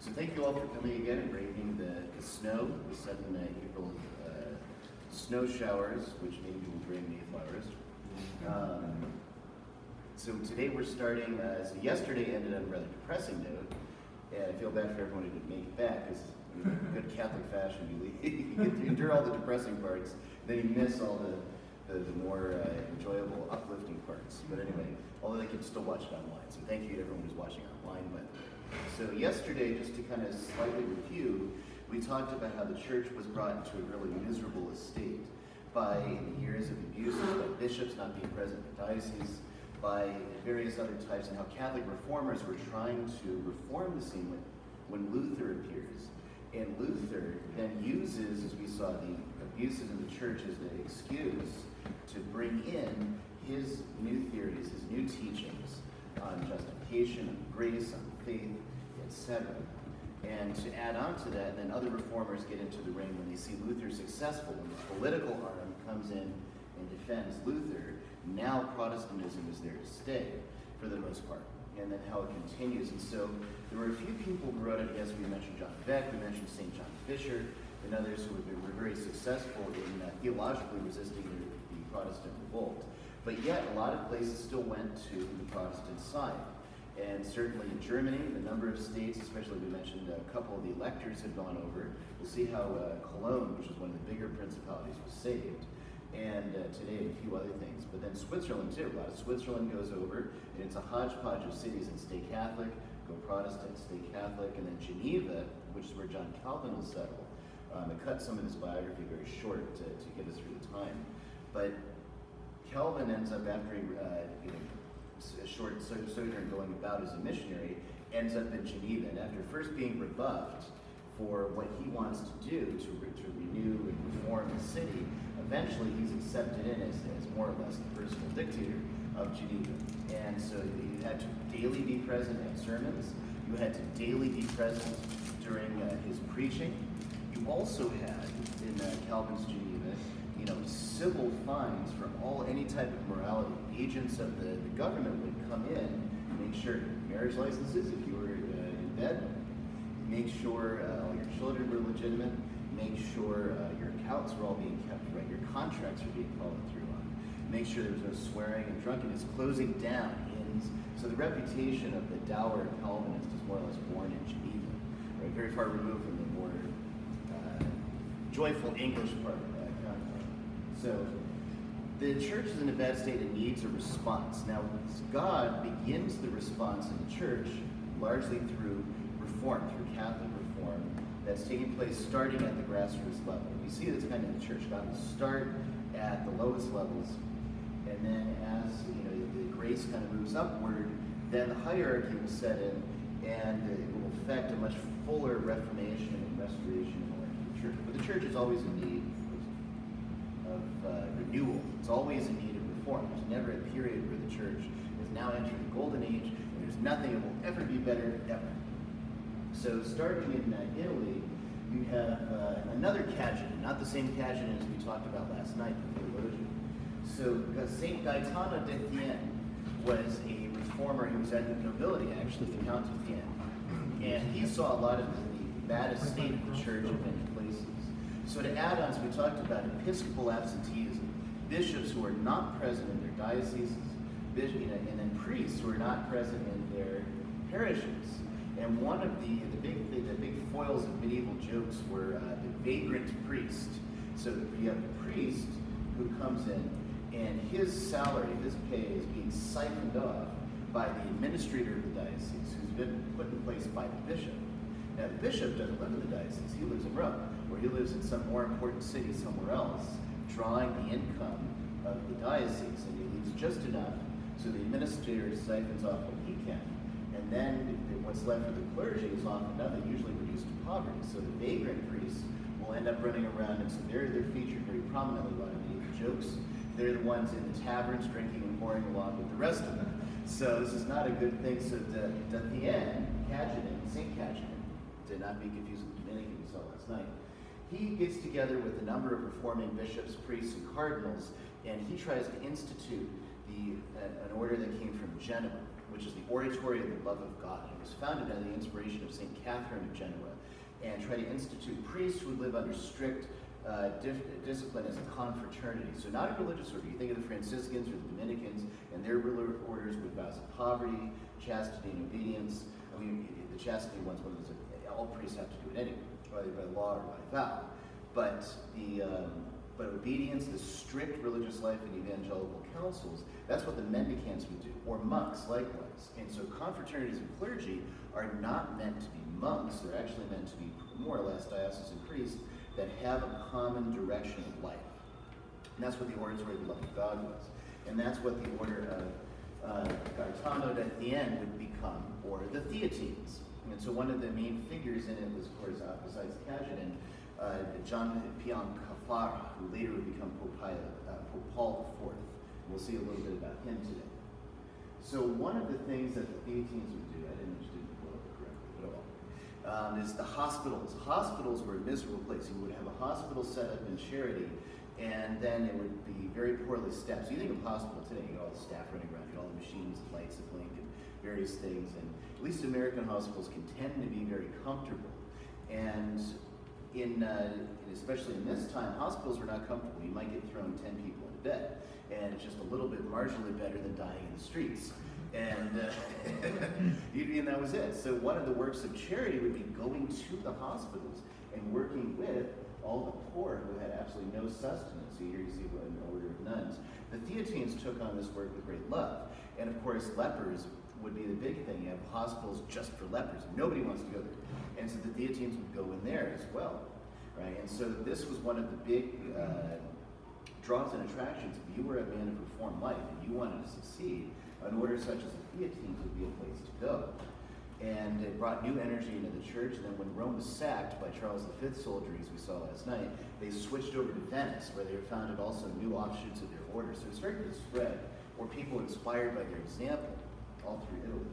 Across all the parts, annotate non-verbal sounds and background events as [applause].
So thank you all for coming again and braving the, the snow, the sudden uh, April uh, snow showers, which made people bring mayflowers. Um, so today we're starting, uh, so yesterday ended on a rather depressing note, and I feel bad for everyone who didn't make it back, because in good Catholic fashion, you, [laughs] you get to endure all the depressing parts, then you miss all the, the, the more uh, enjoyable, uplifting parts. But anyway, although they can still watch it online, so thank you to everyone who's watching online, way. So yesterday, just to kind of slightly review, we talked about how the church was brought into a really miserable estate by years of abuses, by bishops not being present in diocese, by various other types, and how Catholic reformers were trying to reform the scene when, when Luther appears. And Luther then uses, as we saw, the abuses of the church as the excuse to bring in his new theories, his new teachings on justification, on grace, on faith, etc. And to add on to that, then other reformers get into the ring when they see Luther successful, when the political arm comes in and defends Luther. Now Protestantism is there to stay, for the most part. And then how it continues. And so there were a few people who wrote it. Yes, we mentioned John Eck, we mentioned St. John Fisher, and others who were very successful in uh, theologically resisting Protestant revolt. But yet, a lot of places still went to the Protestant side. And certainly in Germany, the number of states, especially we mentioned a couple of the electors had gone over. We'll see how uh, Cologne, which is one of the bigger principalities, was saved. And uh, today, a few other things. But then Switzerland, too. A lot of Switzerland goes over, and it's a hodgepodge of cities that stay Catholic, go Protestant, stay Catholic. And then Geneva, which is where John Calvin will settle. Um, I cut some of his biography very short to, to get us through the time. But Calvin ends up, after he uh, you know, a short sojourn going about as a missionary, ends up in Geneva. And after first being rebuffed for what he wants to do to, re to renew and reform the city, eventually he's accepted in as, as more or less the personal dictator of Geneva. And so you had to daily be present at sermons. You had to daily be present during uh, his preaching. You also had, in uh, Calvin's Geneva, civil fines from all any type of morality. Agents of the, the government would come in make sure marriage licenses, if you were uh, in bed, make sure uh, all your children were legitimate, make sure uh, your accounts were all being kept right, your contracts were being followed through on, make sure there was no swearing and drunkenness, closing down inns. So the reputation of the dour Calvinist is more or less born in Geneva, right, very far removed from the more uh, joyful English part so the church is in a bad state and needs a response. Now, God begins the response in the church largely through reform, through Catholic reform that's taking place starting at the grassroots level. We see this kind of in the church. God will start at the lowest levels, and then as you know the grace kind of moves upward, then the hierarchy will set in, and it will affect a much fuller reformation and restoration of the church. But the church is always in need renewal. It's always in need of reform. There's never a period where the church has now entered the golden age and there's nothing that will ever be better ever. So starting in uh, Italy, you have uh, another Cajetan, not the same Cajetan as we talked about last night, the theologian. So because Saint Gaetano de was a reformer who was at the nobility, actually, the Count of Thiene. And he saw a lot of the, bad estate of the church many places. So to add on, as we talked about episcopal absenteeism, bishops who are not present in their dioceses, and then priests who are not present in their parishes. And one of the, the big the, big foils of medieval jokes were uh, the vagrant priest. So you have the priest who comes in, and his salary, his pay, is being siphoned off by the administrator of the diocese, who's been put in place by the bishop. Now, the bishop doesn't live in the diocese, he lives in Rome, or he lives in some more important city somewhere else, drawing the income of the diocese, and he leaves just enough so the administrator siphons off what he can. And then what's left for the clergy is often nothing, usually reduced to poverty. So the vagrant priests will end up running around, and so they're, they're featured very prominently, a lot of the jokes. They're the ones in the taverns drinking and pouring along with the rest of them. So this is not a good thing. So the, the end, Cajetan, St. Cajetan, to not be confused with Dominican we saw last night. He gets together with a number of reforming bishops, priests, and cardinals, and he tries to institute the, uh, an order that came from Genoa, which is the Oratory of the Love of God. It was founded under the inspiration of St. Catherine of Genoa and try to institute priests who live under strict uh, discipline as a confraternity. So not a religious order. You think of the Franciscans or the Dominicans and their orders with vows of poverty, chastity, and obedience. I mean, the chastity one's one of those, all priests have to do it anyway, whether by law or by vow. But the um, but obedience, the strict religious life in evangelical counsels, that's what the mendicants would do, or monks likewise. And so confraternities and clergy are not meant to be monks, they're actually meant to be more or less diocesan priests that have a common direction of life. And that's what the Oratory of the Love of God was. And that's what the order of uh, Gaetano di Thiene would become, or the Theatines. And so one of the main figures in it was, of course, uh, besides Cajetan, uh, John Pion Carafa, who later would become Pope, uh, Pope Paul IV. We'll see a little bit about him today. So one of the things that the Theatines would do, I didn't didn't pull it correctly at all, um, is the hospitals. Hospitals were a miserable place. You would have a hospital set up in charity, and then it would be very poorly staffed. So you think of hospital today, you get all the staff running around, you get all the machines, and lights that blink, and various things. And at least American hospitals can tend to be very comfortable. And in, uh, especially in this time, hospitals were not comfortable. You might get thrown 10 people in a bed, and it's just a little bit marginally better than dying in the streets. And, uh, [laughs] and that was it. So one of the works of charity would be going to the hospitals and working with all the poor who had absolutely no sustenance. Here you see an order of nuns. The Theatines took on this work with great love. And of course, lepers would be the big thing. You have hospitals just for lepers. Nobody wants to go there. And so the Theatines would go in there as well, right? And so this was one of the big uh, draws and attractions. If you were a man of reformed life and you wanted to succeed, an order such as the Theatines would be a place to go. And it brought new energy into the church. And then when Rome was sacked by Charles V soldiers, we saw last night, they switched over to Venice, where they founded also new offshoots of their order. So it started to spread, where people inspired by their example all through Italy.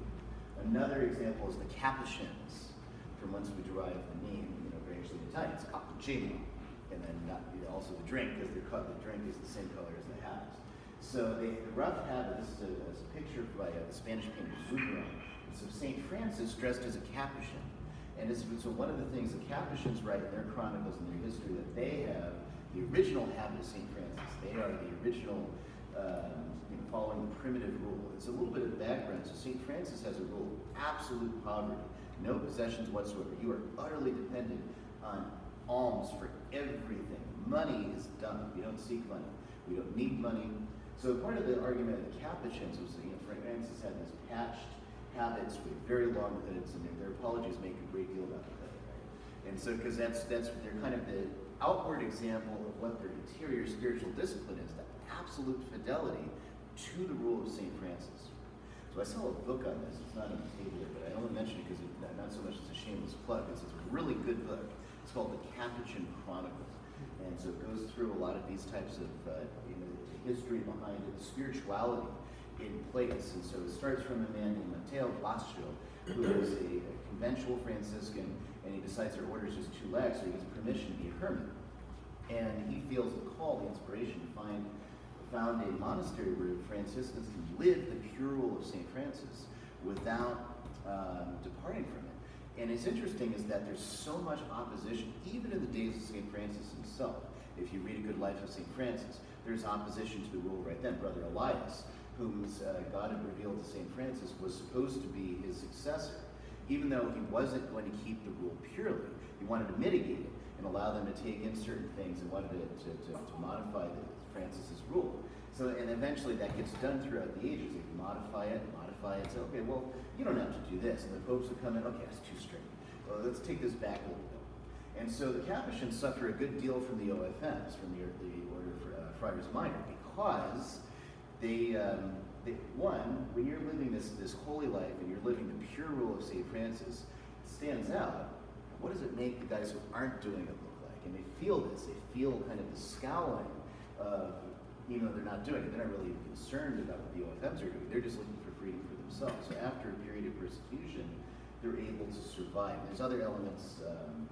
Another example is the Capuchins, from whence we derive the name, you know, very actually Italian, it's cappuccino. And then not, you know, also the drink, because the drink is the same color as the habits. So they, the rough habit, this is a, is a picture by uh, the Spanish painter Zurbarán. It's of St. Francis dressed as a Capuchin. And it's, so one of the things the Capuchins write in their chronicles and their history that they have the original habit of St. Francis. They are the original um, following the primitive rule. It's a little bit of background. So St. Francis has a rule absolute poverty, no possessions whatsoever. You are utterly dependent on alms for everything. Money is dumb. We don't seek money. We don't need money. So part of the argument of the Capuchins was that you know, Francis had these patched habits with very long hoods, and their, apologies make a great deal about that. Right? And so, because that's that's they're kind of the outward example of what their interior spiritual discipline is, that absolute fidelity to the rule of St. Francis. So I saw a book on this. It's not on the table here, but I only mention it because it, not so much as a shameless plug. It's, it's a really good book. It's called The Capuchin Chronicles. And so it goes through a lot of these types of, uh, you know, history behind it, the spirituality in place. And so it starts from a man named Matteo Bascio, who is a, a conventual Franciscan, and he decides their order is just too lax, so he gets permission to be a hermit. And he feels the call, the inspiration to find found a monastery where Franciscans can live the pure rule of St. Francis without um, departing from it. And it's interesting is that there's so much opposition, even in the days of St. Francis himself. If you read A Good Life of St. Francis, there's opposition to the rule right then. Brother Elias, whom uh, God had revealed to St. Francis, was supposed to be his successor. Even though he wasn't going to keep the rule purely, he wanted to mitigate it and allow them to take in certain things and wanted to, to, to, to modify the, Francis's rule. So, and eventually that gets done throughout the ages. You modify it, modify it, say, okay, well, you don't have to do this. And the popes would come in, okay, that's too strict. Well, let's take this back a little bit. And so the Capuchins suffer a good deal from the OFMs, from the, the Order of uh, Friars Minor, because they, um, they, one, when you're living this, this holy life and you're living the pure rule of St. Francis, it stands out. What does it make the guys who aren't doing it look like? And they feel this. They feel kind of the scowling even though they're not doing it, they're not really concerned about what the OFMs are doing. They're just looking for freedom for themselves. So after a period of persecution, they're able to survive. There's other elements. Um,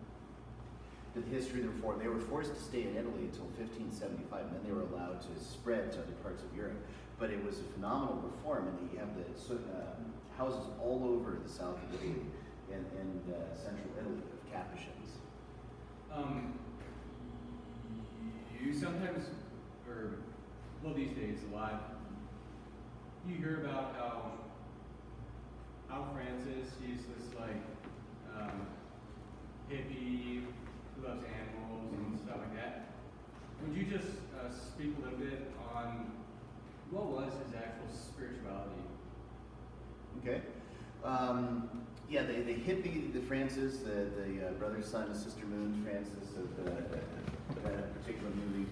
to the history of the reform. They were forced to stay in Italy until 1575, and then they were allowed to spread to other parts of Europe. But it was a phenomenal reform, and you have the um, houses all over the south of Italy and, and uh, central Italy of Capuchins. Um, you sometimes, or well, these days a lot, you hear about how Francis, he's this like um, hippie who loves animals and stuff like that. Would you just uh, speak a little bit on what was his actual spirituality? Okay. Um, yeah, the, the hippie, the Francis, the, the uh, brother, son, and sister moon Francis of uh, that particular movie,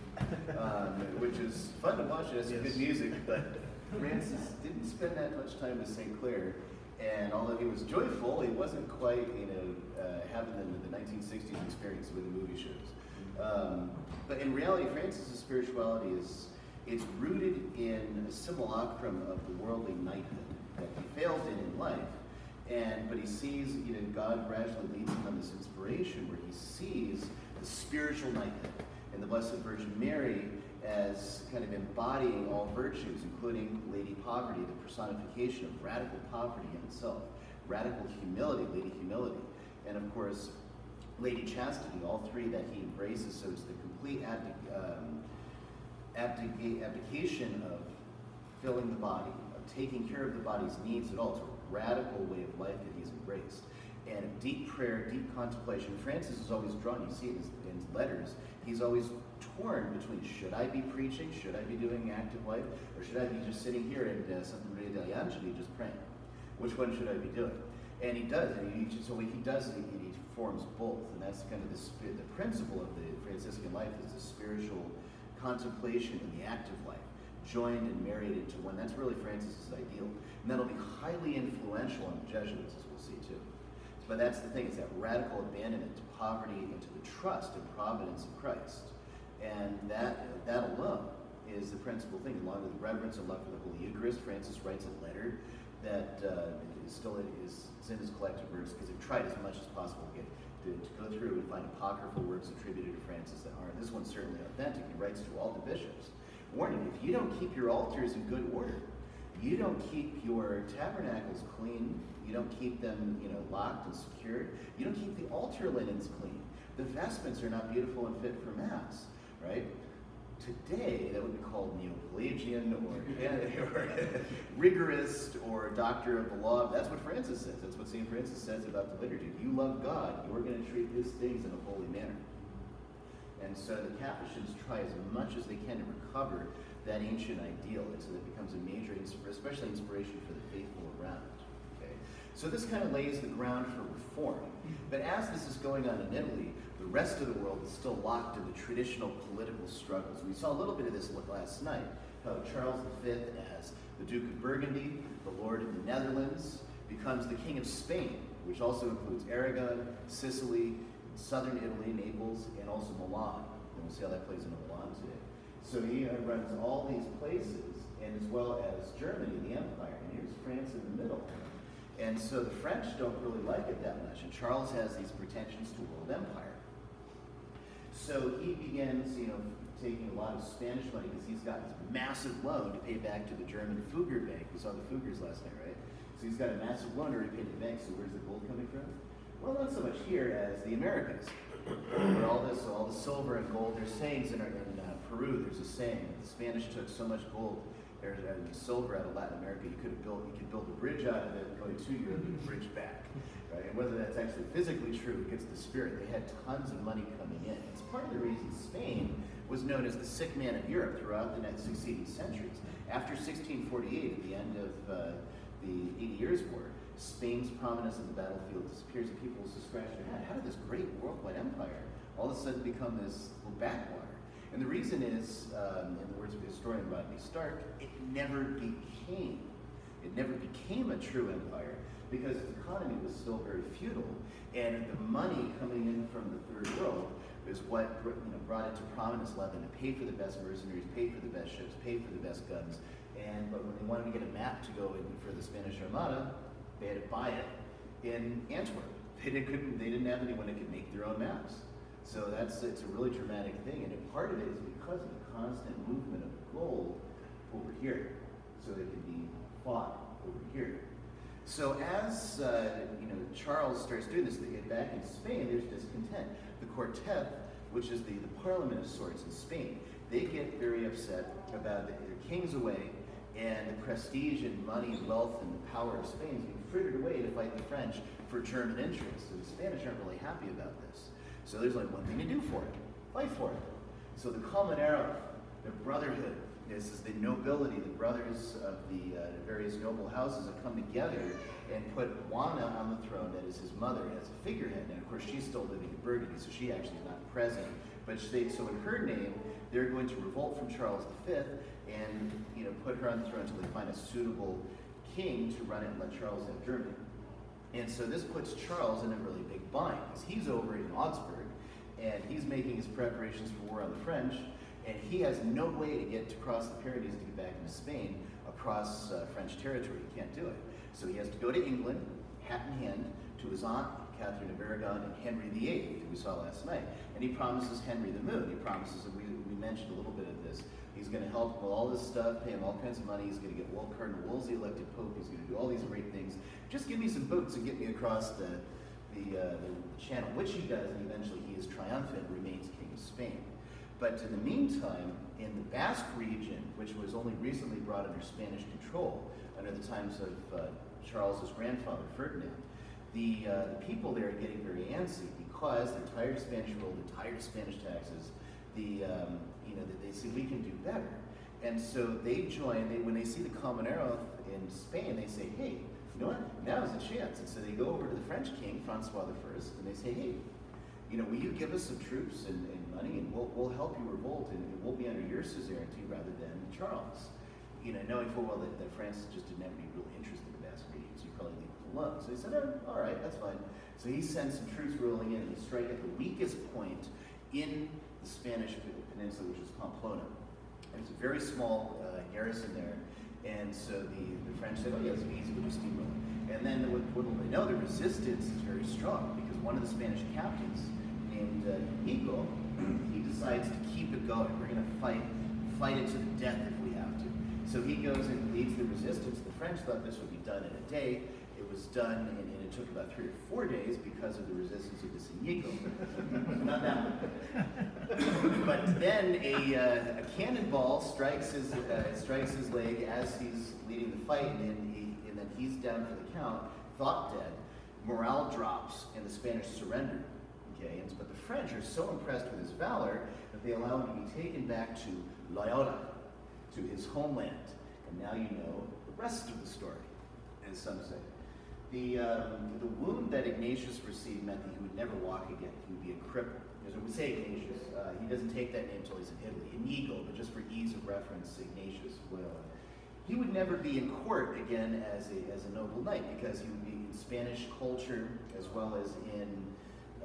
um, which is fun to watch. It has Yes. good music, but [laughs] Francis didn't spend that much time with St. Clare. And although he was joyful, he wasn't quite, you know, uh, having the, the 1960s experience with the movie shows. Um, but in reality, Francis's spirituality is it's rooted in a simulacrum of the worldly knighthood that he failed in in life. And but he sees, you know, God gradually leads him on this inspiration where he sees the spiritual knighthood and the Blessed Virgin Mary as kind of embodying all virtues, including Lady Poverty, the personification of radical poverty in itself, radical humility, Lady Humility, and of course, Lady Chastity, all three that he embraces. So it's the complete abdic- um, abdica- abdication of filling the body, of taking care of the body's needs at all. It's a radical way of life that he's embraced. And deep prayer, deep contemplation. Francis is always drawn, you see it in his, letters, he's always torn between should I be preaching, should I be doing active life, or should I be just sitting here at uh, Santa Maria degli Angeli just praying? Which one should I be doing? And he does, and he, so what he does is he, he forms both, and that's kind of the, the principle of the Franciscan life is the spiritual contemplation and the active life, joined and married into one. That's really Francis's ideal. And that'll be highly influential on the Jesuits, as. But that's the thing, is that radical abandonment to poverty and to the trust and providence of Christ. And that, that alone is the principal thing, along with reverence and love for the Holy Eucharist. Francis writes a letter that uh, is still is, in his collected works because they've tried as much as possible to, to, to go through and find apocryphal works attributed to Francis that aren't. This one's certainly authentic. He writes to all the bishops, warning, if you don't keep your altars in good order, you don't keep your tabernacles clean, you don't keep them, you know, locked and secured, you don't keep the altar linens clean, the vestments are not beautiful and fit for mass, right? Today, that would be called neo-Pelagian or, [laughs] or rigorist or doctor of the law. That's what Francis says. That's what St. Francis says about the liturgy. If you love God, you're going to treat his things in a holy manner. And so the Capuchins try as much as they can to recover that ancient ideal, and so that becomes a major, especially inspiration for the faithful around. So this kind of lays the ground for reform. But as this is going on in Italy, the rest of the world is still locked in the traditional political struggles. We saw a little bit of this last night. How Charles V, as the Duke of Burgundy, the Lord of the Netherlands, becomes the King of Spain, which also includes Aragon, Sicily, southern Italy, Naples, and also Milan. And we'll see how that plays into Milan today. So he uh, runs all these places, and as well as Germany, the empire. And here's France in the middle. And so the French don't really like it that much. And Charles has these pretensions to world empire. So he begins, you know, taking a lot of Spanish money because he's got this massive loan to pay back to the German Fugger Bank. We saw the Fuggers last night, right? So he's got a massive loan to repay the bank. So where's the gold coming from? Well, not so much here as the Americas. Where all this, all the silver and gold. There's sayings in, in uh, Peru. There's a saying: the Spanish took so much gold or uh, silver out of Latin America, you could built, you could build a bridge out of it, going to Europe and a bridge back. Right? And whether that's actually physically true gets the spirit. They had tons of money coming in. It's part of the reason Spain was known as the sick man of Europe throughout the next succeeding centuries. After 1648, at the end of uh, the Eighty Years' War, Spain's prominence in the battlefield disappears, and people just scratch their head. How did this great worldwide empire all of a sudden become this backwater? And the reason is, um, in the words of the historian Rodney Stark, it never became. It never became a true empire because its economy was still very feudal, and the money coming in from the third world is what you know, brought it to prominence level to pay for the best mercenaries, pay for the best ships, pay for the best guns. And but when they wanted to get a map to go in for the Spanish Armada, they had to buy it in Antwerp. [laughs] They didn't, couldn't, they didn't have anyone that could make their own maps. So that's it's a really dramatic thing, and part of it is because of the constant movement of gold over here, so it can be fought over here. So as uh, you know, Charles starts doing this. They get back in Spain, there's discontent. The Cortes, which is the, the Parliament of sorts in Spain, they get very upset about the, their king's away and the prestige and money and wealth and the power of Spain is being frittered away to fight the French for German interests. So the Spanish aren't really happy about this. So there's like one thing to do for it. Fight for it. So the Comunero, the brotherhood, this is the nobility, the brothers of the, uh, various noble houses have come together and put Juana on the throne, that is his mother, as a figurehead. And of course, she's still living in Burgundy, so she actually is not present. But they, so in her name, they're going to revolt from Charles V and you know put her on the throne until they find a suitable king to run it and let Charles have Germany. And so this puts Charles in a really big bind because he's over in Augsburg and he's making his preparations for war on the French, and he has no way to get to cross the Pyrenees to get back into Spain across uh, French territory. He can't do it. So he has to go to England, hat in hand, to his aunt, Catherine of Aragon, and Henry VIII, who we saw last night. And he promises Henry the Moon. He promises, and we, we mentioned a little bit of this, he's going to help with all this stuff, pay him all kinds of money. He's going to get Cardinal Wolsey elected pope. He's going to do all these great things. Just give me some boats and get me across the, the, uh, the channel, which he does, and eventually he is triumphant, remains king of Spain. But in the meantime, in the Basque region, which was only recently brought under Spanish control under the times of uh, Charles's grandfather, Ferdinand, the, uh, the people there are getting very antsy because they're tired of Spanish rule, they're tired of Spanish taxes. The, um, you know, they, they see we can do better. And so they join, they, when they see the Comunero in Spain, they say, hey, you know what, now's a chance. And so they go over to the French king, Francois I, and they say, hey, you know, will you give us some troops and, and money and we'll, we'll help you revolt and we'll be under your suzerainty rather than Charles. You know, knowing full well that, that France just didn't have any real interest in the Basque you probably leave it alone. So he said, oh, all right, that's fine. So he sends some troops rolling in and they strike at the weakest point in the Spanish peninsula, which is Pamplona. It's a very small uh, garrison there. And so the, the French said, oh yeah, it's easy, we'll just steamroll. And then what, they know, the resistance is very strong because one of the Spanish captains named uh, Inigo, [clears throat] he decides to keep it going. We're going to fight, fight it to the death if we have to. So he goes and leads the resistance. The French thought this would be done in a day. It was done, and took about three or four days because of the resistance of this [laughs] Inigo. Not that one. [coughs] but then a, uh, a cannonball strikes his, uh, strikes his leg as he's leading the fight, and, he, and then he's down for the count, thought dead. Morale drops, and the Spanish surrender. Okay, but the French are so impressed with his valor that they allow him to be taken back to Loyola, to his homeland. And now you know the rest of the story, as some say. The, um, the wound that Ignatius received meant that he would never walk again. He would be a cripple. As we say Ignatius, uh, he doesn't take that name until he's in Italy. Inigo, but just for ease of reference, Ignatius will. He would never be in court again as a, as a noble knight because he would be in Spanish culture as well as in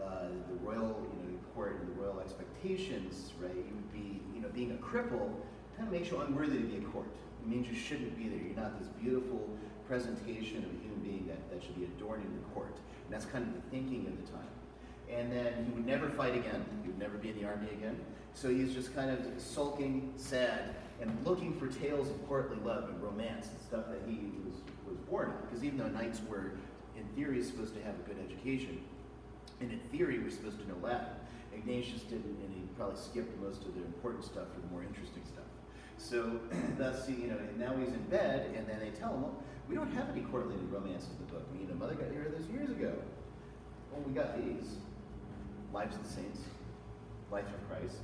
uh, the royal you know, court and the royal expectations, right? You would be, you know, being a cripple kind of makes you unworthy to be a court. It means you shouldn't be there. You're not this beautiful presentation of a human being that, that should be adorning the court. And that's kind of the thinking of the time. And then he would never fight again. He would never be in the army again. So he's just kind of sulking, sad, and looking for tales of courtly love and romance and stuff that he was, was born of. Because even though knights were, in theory, supposed to have a good education, and in theory, we're supposed to know Latin. Ignatius didn't, and he probably skipped most of the important stuff for the more interesting stuff. So [clears throat] thus, you know, now he's in bed, and then they tell him, we don't have any correlated romances in the book. Me and a mother got of this years ago. Well, we got these. Lives of the Saints, Life of Christ.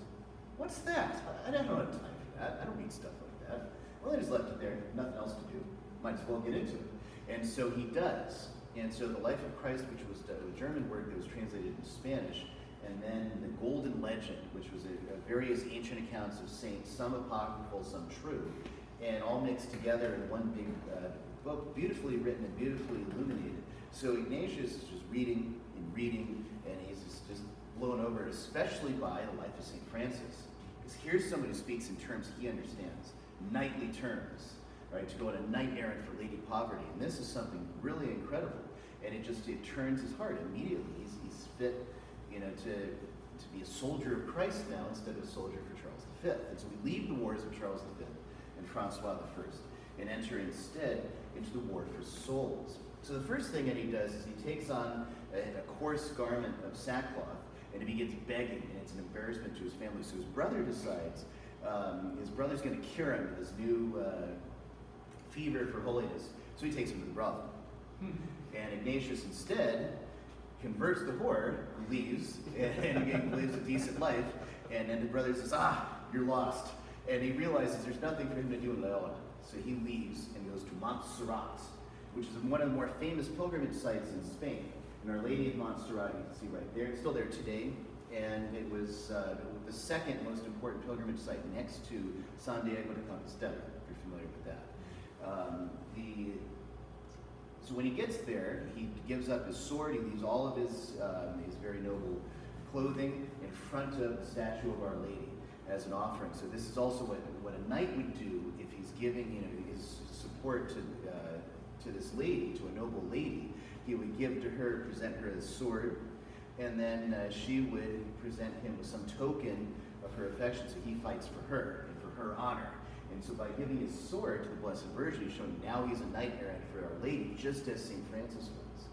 What's that? I, I don't have time for that. I don't read stuff like that. Well, I just left it there. Nothing else to do. Might as well get into it. And so he does. And so the Life of Christ, which was a German word that was translated into Spanish, and then the Golden Legend, which was a, a various ancient accounts of saints, some apocryphal, some true, and all mixed together in one big uh, book, beautifully written and beautifully illuminated. So Ignatius is just reading and reading, and he's just, just blown over, especially by the life of St. Francis. Because here's somebody who speaks in terms he understands, knightly terms, right? To go on a knight errant for Lady Poverty. And this is something really incredible. And it just, it turns his heart immediately. He's, he's fit, you know, to, to be a soldier of Christ now instead of a soldier for Charles V. And so we leave the wars of Charles V and Francois I and enter instead into the war for souls. So the first thing that he does is he takes on a, a coarse garment of sackcloth and he begins begging, and it's an embarrassment to his family. So his brother decides um, his brother's going to cure him of this new uh, fever for holiness. So he takes him to the brothel. and Ignatius instead converts the whore, leaves, and, and lives a decent life. And then the brother says, Ah, you're lost. And he realizes there's nothing for him to do in Leon. So he leaves and goes to Montserrat, which is one of the more famous pilgrimage sites in Spain. And Our Lady of Montserrat, you can see right there, it's still there today. And it was uh, the second most important pilgrimage site next to Santiago de Compostela, if you're familiar with that. Um, the, so when he gets there, he gives up his sword, he leaves all of his, um, his very noble clothing in front of the statue of Our Lady as an offering. So this is also what, what a knight would do if giving you know, his support to, uh, to this lady, to a noble lady. He would give to her, present her a sword, and then uh, she would present him with some token of her affection. So he fights for her and for her honor. And so by giving his sword to the Blessed Virgin, he's showing now he's a knight errant for Our Lady, just as St. Francis was.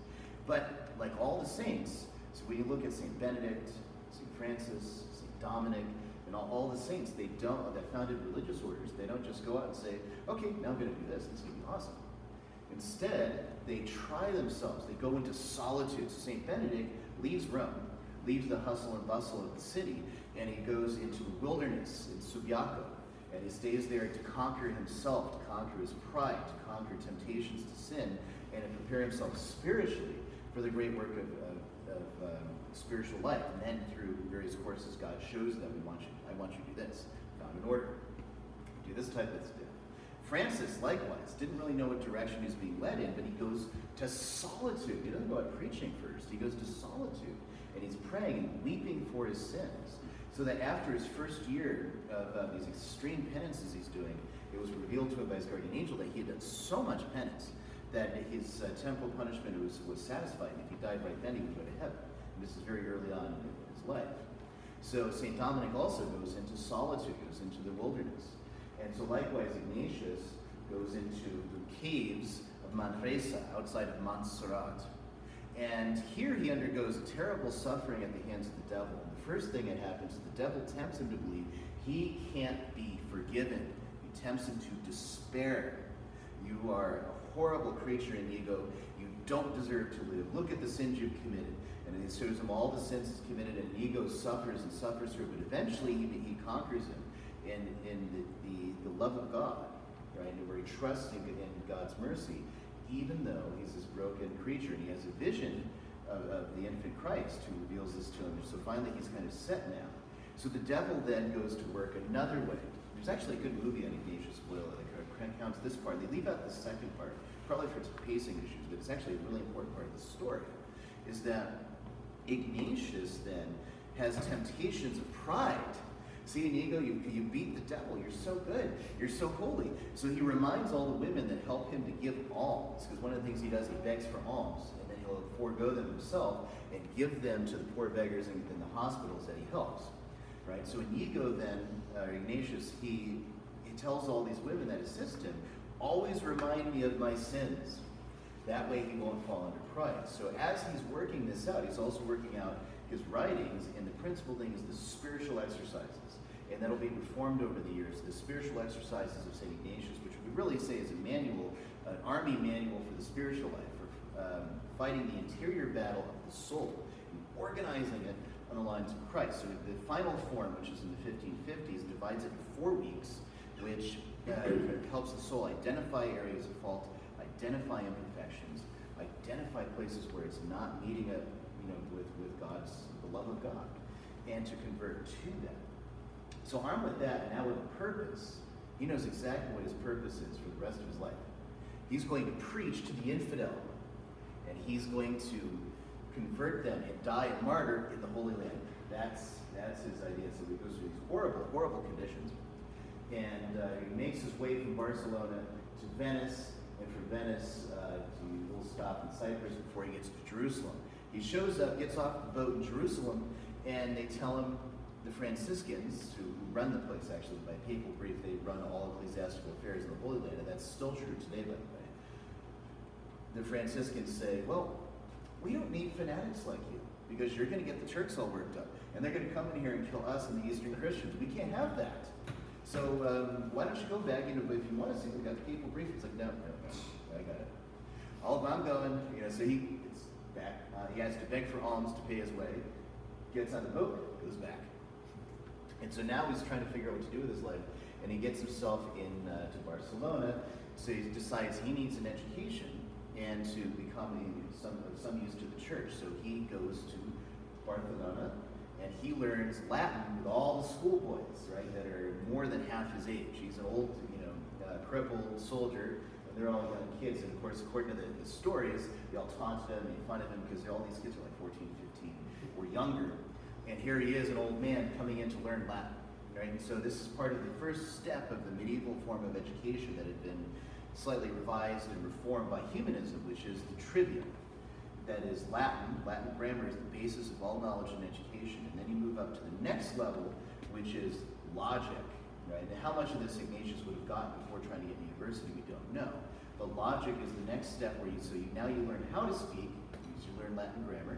But like all the saints, so when you look at St. Benedict, St. Francis, St. Dominic, and all, all, the saints, they don't, that founded religious orders, they don't just go out and say, okay, now I'm going to do this, it's going to be awesome. Instead, they try themselves. They go into solitude. So St. Benedict leaves Rome, leaves the hustle and bustle of the city, and he goes into the wilderness in Subiaco. And he stays there to conquer himself, to conquer his pride, to conquer temptations to sin, and to prepare himself spiritually for the great work of, of, of um, spiritual life. And then through various courses, God shows them, we want you, I want you to do this. Found an order. Do this type of stuff. Francis, likewise, didn't really know what direction he was being led in, but he goes to solitude. He doesn't go out preaching first. He goes to solitude, and he's praying and weeping for his sins. So that after his first year of uh, these extreme penances he's doing, it was revealed to him by his guardian angel that he had done so much penance that his uh, temporal punishment was, was satisfied. And if he died right then, he would go to heaven. This is very early on in his life. So St. Dominic also goes into solitude, goes into the wilderness. And so likewise, Ignatius goes into the caves of Manresa outside of Montserrat. And here he undergoes terrible suffering at the hands of the devil. And the first thing that happens the devil tempts him to believe he can't be forgiven. He tempts him to despair. You are a horrible creature, Inigo. You don't deserve to live. Look at the sins you've committed. He him all the sins he's committed, and Inigo suffers and suffers through it. But eventually he, he conquers him in, in the, the, the love of God, right? And where he trusts in, in God's mercy, even though he's this broken creature and he has a vision of, of, the infant Christ who reveals this to him. So finally he's kind of set now. So the devil then goes to work another way. There's actually a good movie on Ignatius Loyola that kind of counts this part. They leave out the second part, probably for pacing issues, but it's actually a really important part of the story. Is that Ignatius then has temptations of pride See, Inigo, you, you beat the devil. You're so good. You're so holy. So he reminds all the women that help him to give alms, because one of the things he does, he begs for alms, and then he'll forego them himself and give them to the poor beggars in, in the hospitals that he helps. Right? So Inigo then, uh, Ignatius, he, he tells all these women that assist him, always remind me of my sins. That way he won't fall under pride. So as he's working this out, he's also working out his writings, and the principal thing is the spiritual exercises and that'll be reformed over the years. The spiritual exercises of St. Ignatius, which we really say is a manual, an army manual for the spiritual life, for um, fighting the interior battle of the soul and organizing it on the lines of Christ. So the final form, which is in the 1550s, divides it in four weeks, which uh, helps the soul identify areas of fault, identify imperfections, identify places where it's not meeting up, you know, with, with God's, the love of God, and to convert to that. So armed with that, and now with a purpose, he knows exactly what his purpose is for the rest of his life. He's going to preach to the infidel, and he's going to convert them and die a martyr in the Holy Land. That's that's his idea. So he goes through these horrible, horrible conditions, and uh, he makes his way from Barcelona to Venice, Venice uh, to a little stop in Cyprus before he gets to Jerusalem. He shows up, gets off the boat in Jerusalem, and they tell him the Franciscans, who run the place actually by papal brief, they run all ecclesiastical affairs in the Holy Land, and that's still true today, by the way. The Franciscans say, well, we don't need fanatics like you because you're going to get the Turks all worked up, and they're going to come in here and kill us and the Eastern Christians. We can't have that. So um, why don't you go back? You know, if you want to see, we got the papal brief. It's like, no, no, no, I got it. All I'm going, you know. So he gets back. Uh, he has to beg for alms to pay his way. Gets on the boat, goes back. And so now he's trying to figure out what to do with his life, and he gets himself in uh, to Barcelona. So he decides he needs an education and to become a, some some use to the church. So he goes to Barcelona and he learns Latin with all the schoolboys, right, that are more than half his age. He's an old, you know, uh, crippled soldier, they're all young kids. And of course, according to the, the stories, they all taunted him, made fun of him, because all these kids are like 14, 15, or younger. And here he is, an old man, coming in to learn Latin, right? And so this is part of the first step of the medieval form of education that had been slightly revised and reformed by humanism, which is the trivium that is Latin. Latin grammar is the basis of all knowledge and education. And then you move up to the next level, which is logic, right? How much of this Ignatius would have gotten before trying to get to university, we don't know. But logic is the next step where you, so you, now you learn how to speak, because you learn Latin grammar.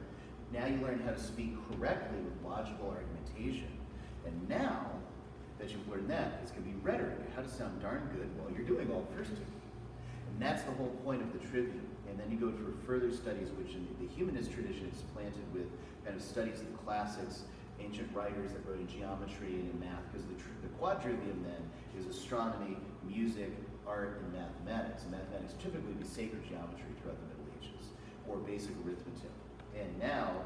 Now you learn how to speak correctly with logical argumentation. And now that you've learned that, it's going to be rhetoric, how to sound darn good while you're doing all the first two. And that's the whole point of the trivium. And then you go for further studies, which in the humanist tradition is planted with kind of studies of the classics, ancient writers that wrote in geometry and in math, because the, the quadrivium then is astronomy, music, art, and mathematics. And mathematics typically be sacred geometry throughout the Middle Ages, or basic arithmetic. And now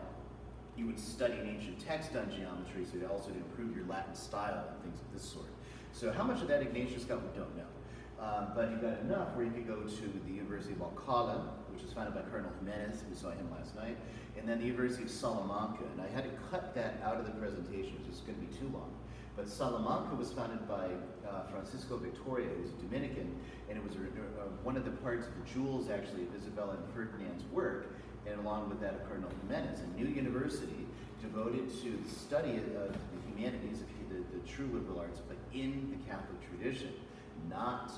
you would study an ancient text on geometry, so also to improve your Latin style and things of this sort. So how much of that Ignatius got, we don't know. Um, but he got enough where he could go to the University of Alcala, which was founded by Cardinal Jimenez, we saw him last night, and then the University of Salamanca. And I had to cut that out of the presentation, it's going to be too long. But Salamanca was founded by uh, Francisco Victoria, who's a Dominican, and it was a, uh, one of the parts of the jewels, actually, of Isabella and Ferdinand's work, and along with that of Cardinal Jimenez, a new university devoted to the study of the humanities, the, the true liberal arts, but in the Catholic tradition not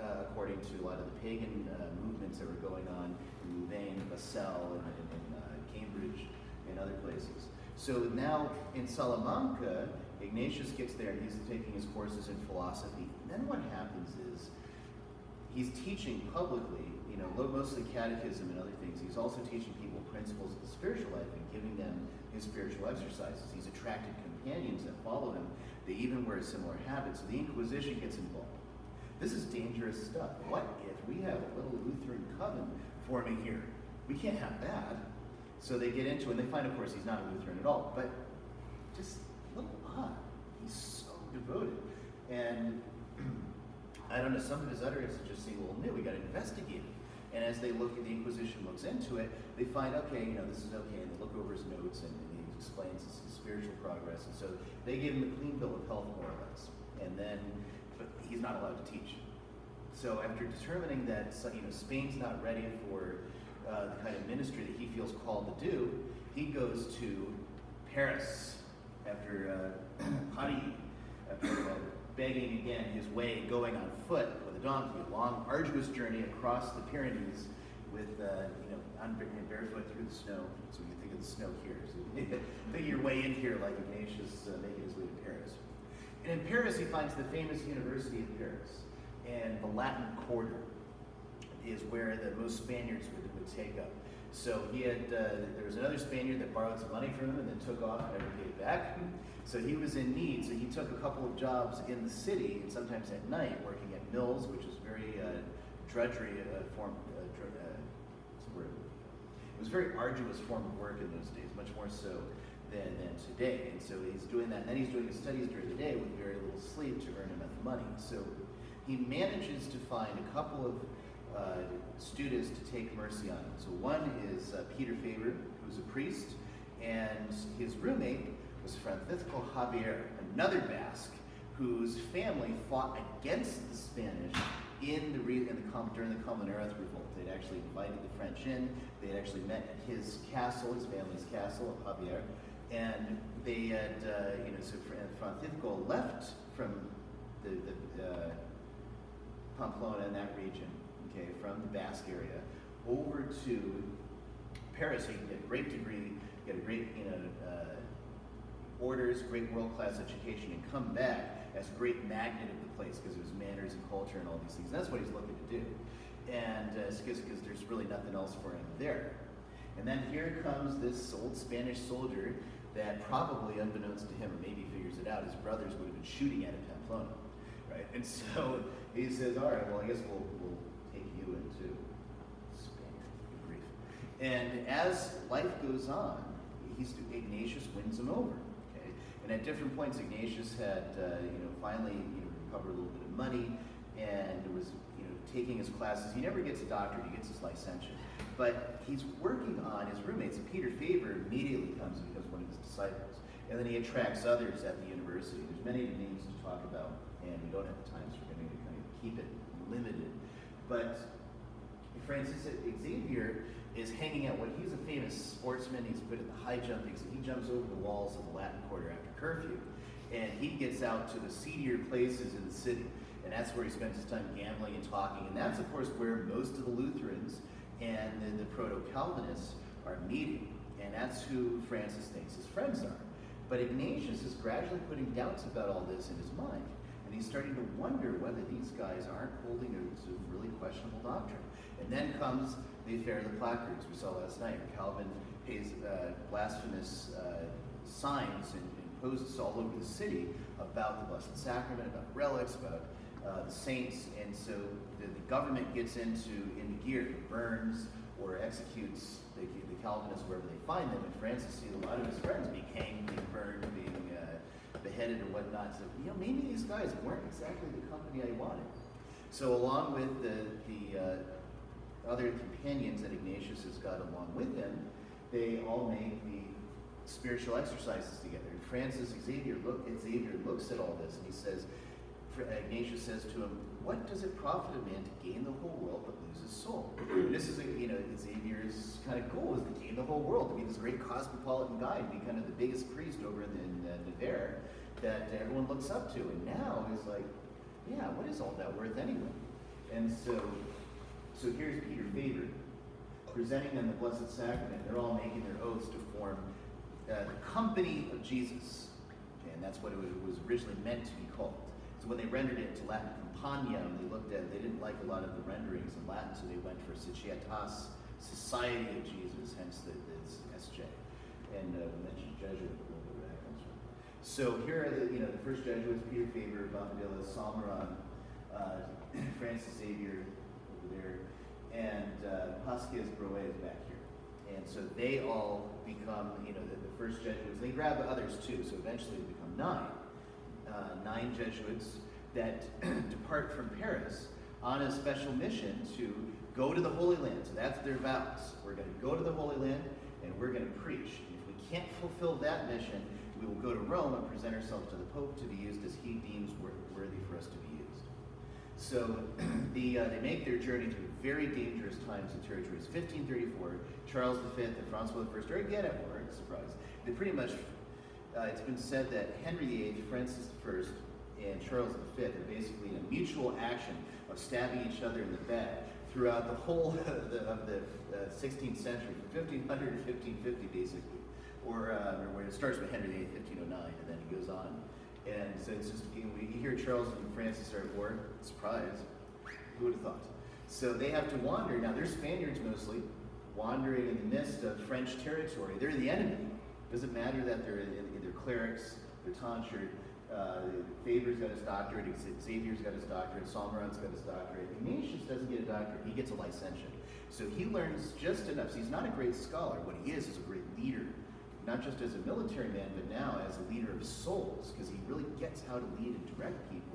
uh, according to a lot of the pagan uh, movements that were going on in Louvain, Basel, and, and, and uh, Cambridge, and other places. So now in Salamanca, Ignatius gets there he's taking his courses in philosophy. And then what happens is he's teaching publicly, you know, mostly catechism and other things. He's also teaching people principles of the spiritual life and giving them his spiritual exercises. He's attracted companions that follow him. They even wear similar habits. So the Inquisition gets involved. This is dangerous stuff. What if we have a little Lutheran coven forming here? We can't have that. So they get into it, and they find, of course, he's not a Lutheran at all, but just odd. He's so devoted. And [clears throat] I don't know, some of his utterances just seem a little new. We got to investigate it. And as they look, at the Inquisition looks into it, they find, okay, you know, this is okay. And they look over his notes, and, and he explains his, his spiritual progress. And so they give him a clean bill of health, more or less. And then but he's not allowed to teach. So after determining that you know Spain's not ready for uh, the kind of ministry that he feels called to do, he goes to Paris after uh, [clears throat] after uh, begging again his way, going on foot with a donkey, a long, arduous journey across the Pyrenees with uh, you know on barefoot through the snow. So you can think of the snow here. So [laughs] think your way in here like Ignatius uh, making his way to Paris. And in Paris, he finds the famous University of Paris. And the Latin Quarter is where the most Spaniards would, would take up. So he had, uh, there was another Spaniard that borrowed some money from him and then took off and never paid back. So he was in need. So he took a couple of jobs in the city and sometimes at night working at mills, which is very uh, drudgery uh, form. Uh, dr- uh, it was very arduous form of work in those days, much more so than, than today. And so he's doing that. And then he's doing his studies during the day with very little sleep to earn enough money. So he manages to find a couple of uh, students to take mercy on him. So one is uh, Peter Faber, who's a priest, and his roommate was Francisco Javier, another Basque, whose family fought against the Spanish in the, in the during the Comuneros revolt. They'd actually invited the French in. They had actually met at his castle, his family's castle of Javier, And they had, uh, you know, so Francisco left from the, the uh, Pamplona in that region, okay, from the Basque area, over to Paris. He can get a great degree, get a great, you know, uh, orders, great world-class education, and come back as a great magnet of the place because was manners and culture and all these things. That's what he's looking to do. And because uh, there's really nothing else for him there. And then here comes this old Spanish soldier that probably, unbeknownst to him, or maybe figures it out, his brothers would have been shooting at in Pamplona, right? And so he says, all right, well, I guess we'll, we'll take you into Spain. Good grief. And as life goes on, he's, Ignatius wins him over. Okay? And at different points, Ignatius had, uh, you know, finally, you know, recovered a little bit of money and was, you know, taking his classes. He never gets a doctorate; he gets his licentiate. But he's working on his roommates, and Peter Faber immediately comes and becomes one of his disciples. And then he attracts others at the university. There's many names to talk about, and we don't have the time, so we're going to kind of keep it limited. But Francis Xavier is hanging out. What he's a famous sportsman. He's good at the high jumping, so he jumps over the walls of the Latin Quarter after curfew, and he gets out to the seedier places in the city, and that's where he spends his time gambling and talking. And that's of course where most of the Lutherans and the, the proto-Calvinists are meeting, and that's who Francis thinks his friends are. But Ignatius is gradually putting doubts about all this in his mind, and he's starting to wonder whether these guys aren't holding a really questionable doctrine. And then comes the affair of the placards we saw last night. Calvin pays uh, blasphemous uh, signs and, and posts all over the city about the Blessed Sacrament, about relics, about uh, the saints, and so the, the, government gets into in the gear, burns or executes the, the, Calvinists wherever they find them. And Francis sees a lot of his friends being hanged, being burned, being uh, beheaded, or whatnot. So you know, maybe these guys weren't exactly the company I wanted. So along with the the uh, other companions that Ignatius has got along with him, they all make the spiritual exercises together. And Francis Xavier look Xavier looks at all this and he says Ignatius says to him, What does it profit a man to gain the whole world but lose his soul? this is, a, you know, Xavier's kind of goal is to gain the whole world, to be this great cosmopolitan guy, to be kind of the biggest priest over in, uh, Nevers that everyone looks up to. And now he's like, Yeah, what is all that worth anyway? And so, so here's Peter Faber presenting them the Blessed Sacrament. They're all making their oaths to form uh, the company of Jesus. And that's what it was originally meant to be called. So when they rendered it to Latin companion, they looked at, they didn't like a lot of the renderings in Latin, so they went for Societas, Society of Jesus, hence the, the SJ. And uh, mentioned Jesuit. So here are the, you know, the first Jesuits, Peter Faber, Bobadilla, Salmeron, uh, [coughs] Francis Xavier there, and uh, Broet is back here. And so they all become, you know, the, the first Jesuits. They grab others too, so eventually they become nine uh, nine Jesuits that [clears throat] depart from Paris on a special mission to go to the Holy Land. So that's their vows. We're going to go to the Holy Land and we're going to preach. And if we can't fulfill that mission, we will go to Rome and present ourselves to the Pope to be used as he deems worthy for us to be used. So [clears throat] the, uh, they make their journey through very dangerous times and territories. 1534, Charles V and Francois I are again at war, surprise. They pretty much uh, it's been said that Henry VIII, Francis I, and Charles V are basically in a mutual action of stabbing each other in the back throughout the whole [laughs] of the, of the uh, 16th century, from 1500 to 1550, basically. Or, uh, where it starts with Henry VIII, 1509, and then he goes on. And so it's just, you, know, you hear Charles and Francis are at war, surprise, who would have thought? So they have to wander. Now, they're Spaniards mostly, wandering in the midst of French territory. They're the enemy. Doesn't matter that they're in, clerics, they're tonsured. Uh, Faber's got his doctorate, Xavier's got his doctorate, Salmeron's got his doctorate. Ignatius doesn't get a doctorate, he gets a licentiate. So he learns just enough. So he's not a great scholar. What he is is a great leader, not just as a military man, but now as a leader of souls, because he really gets how to lead and direct people.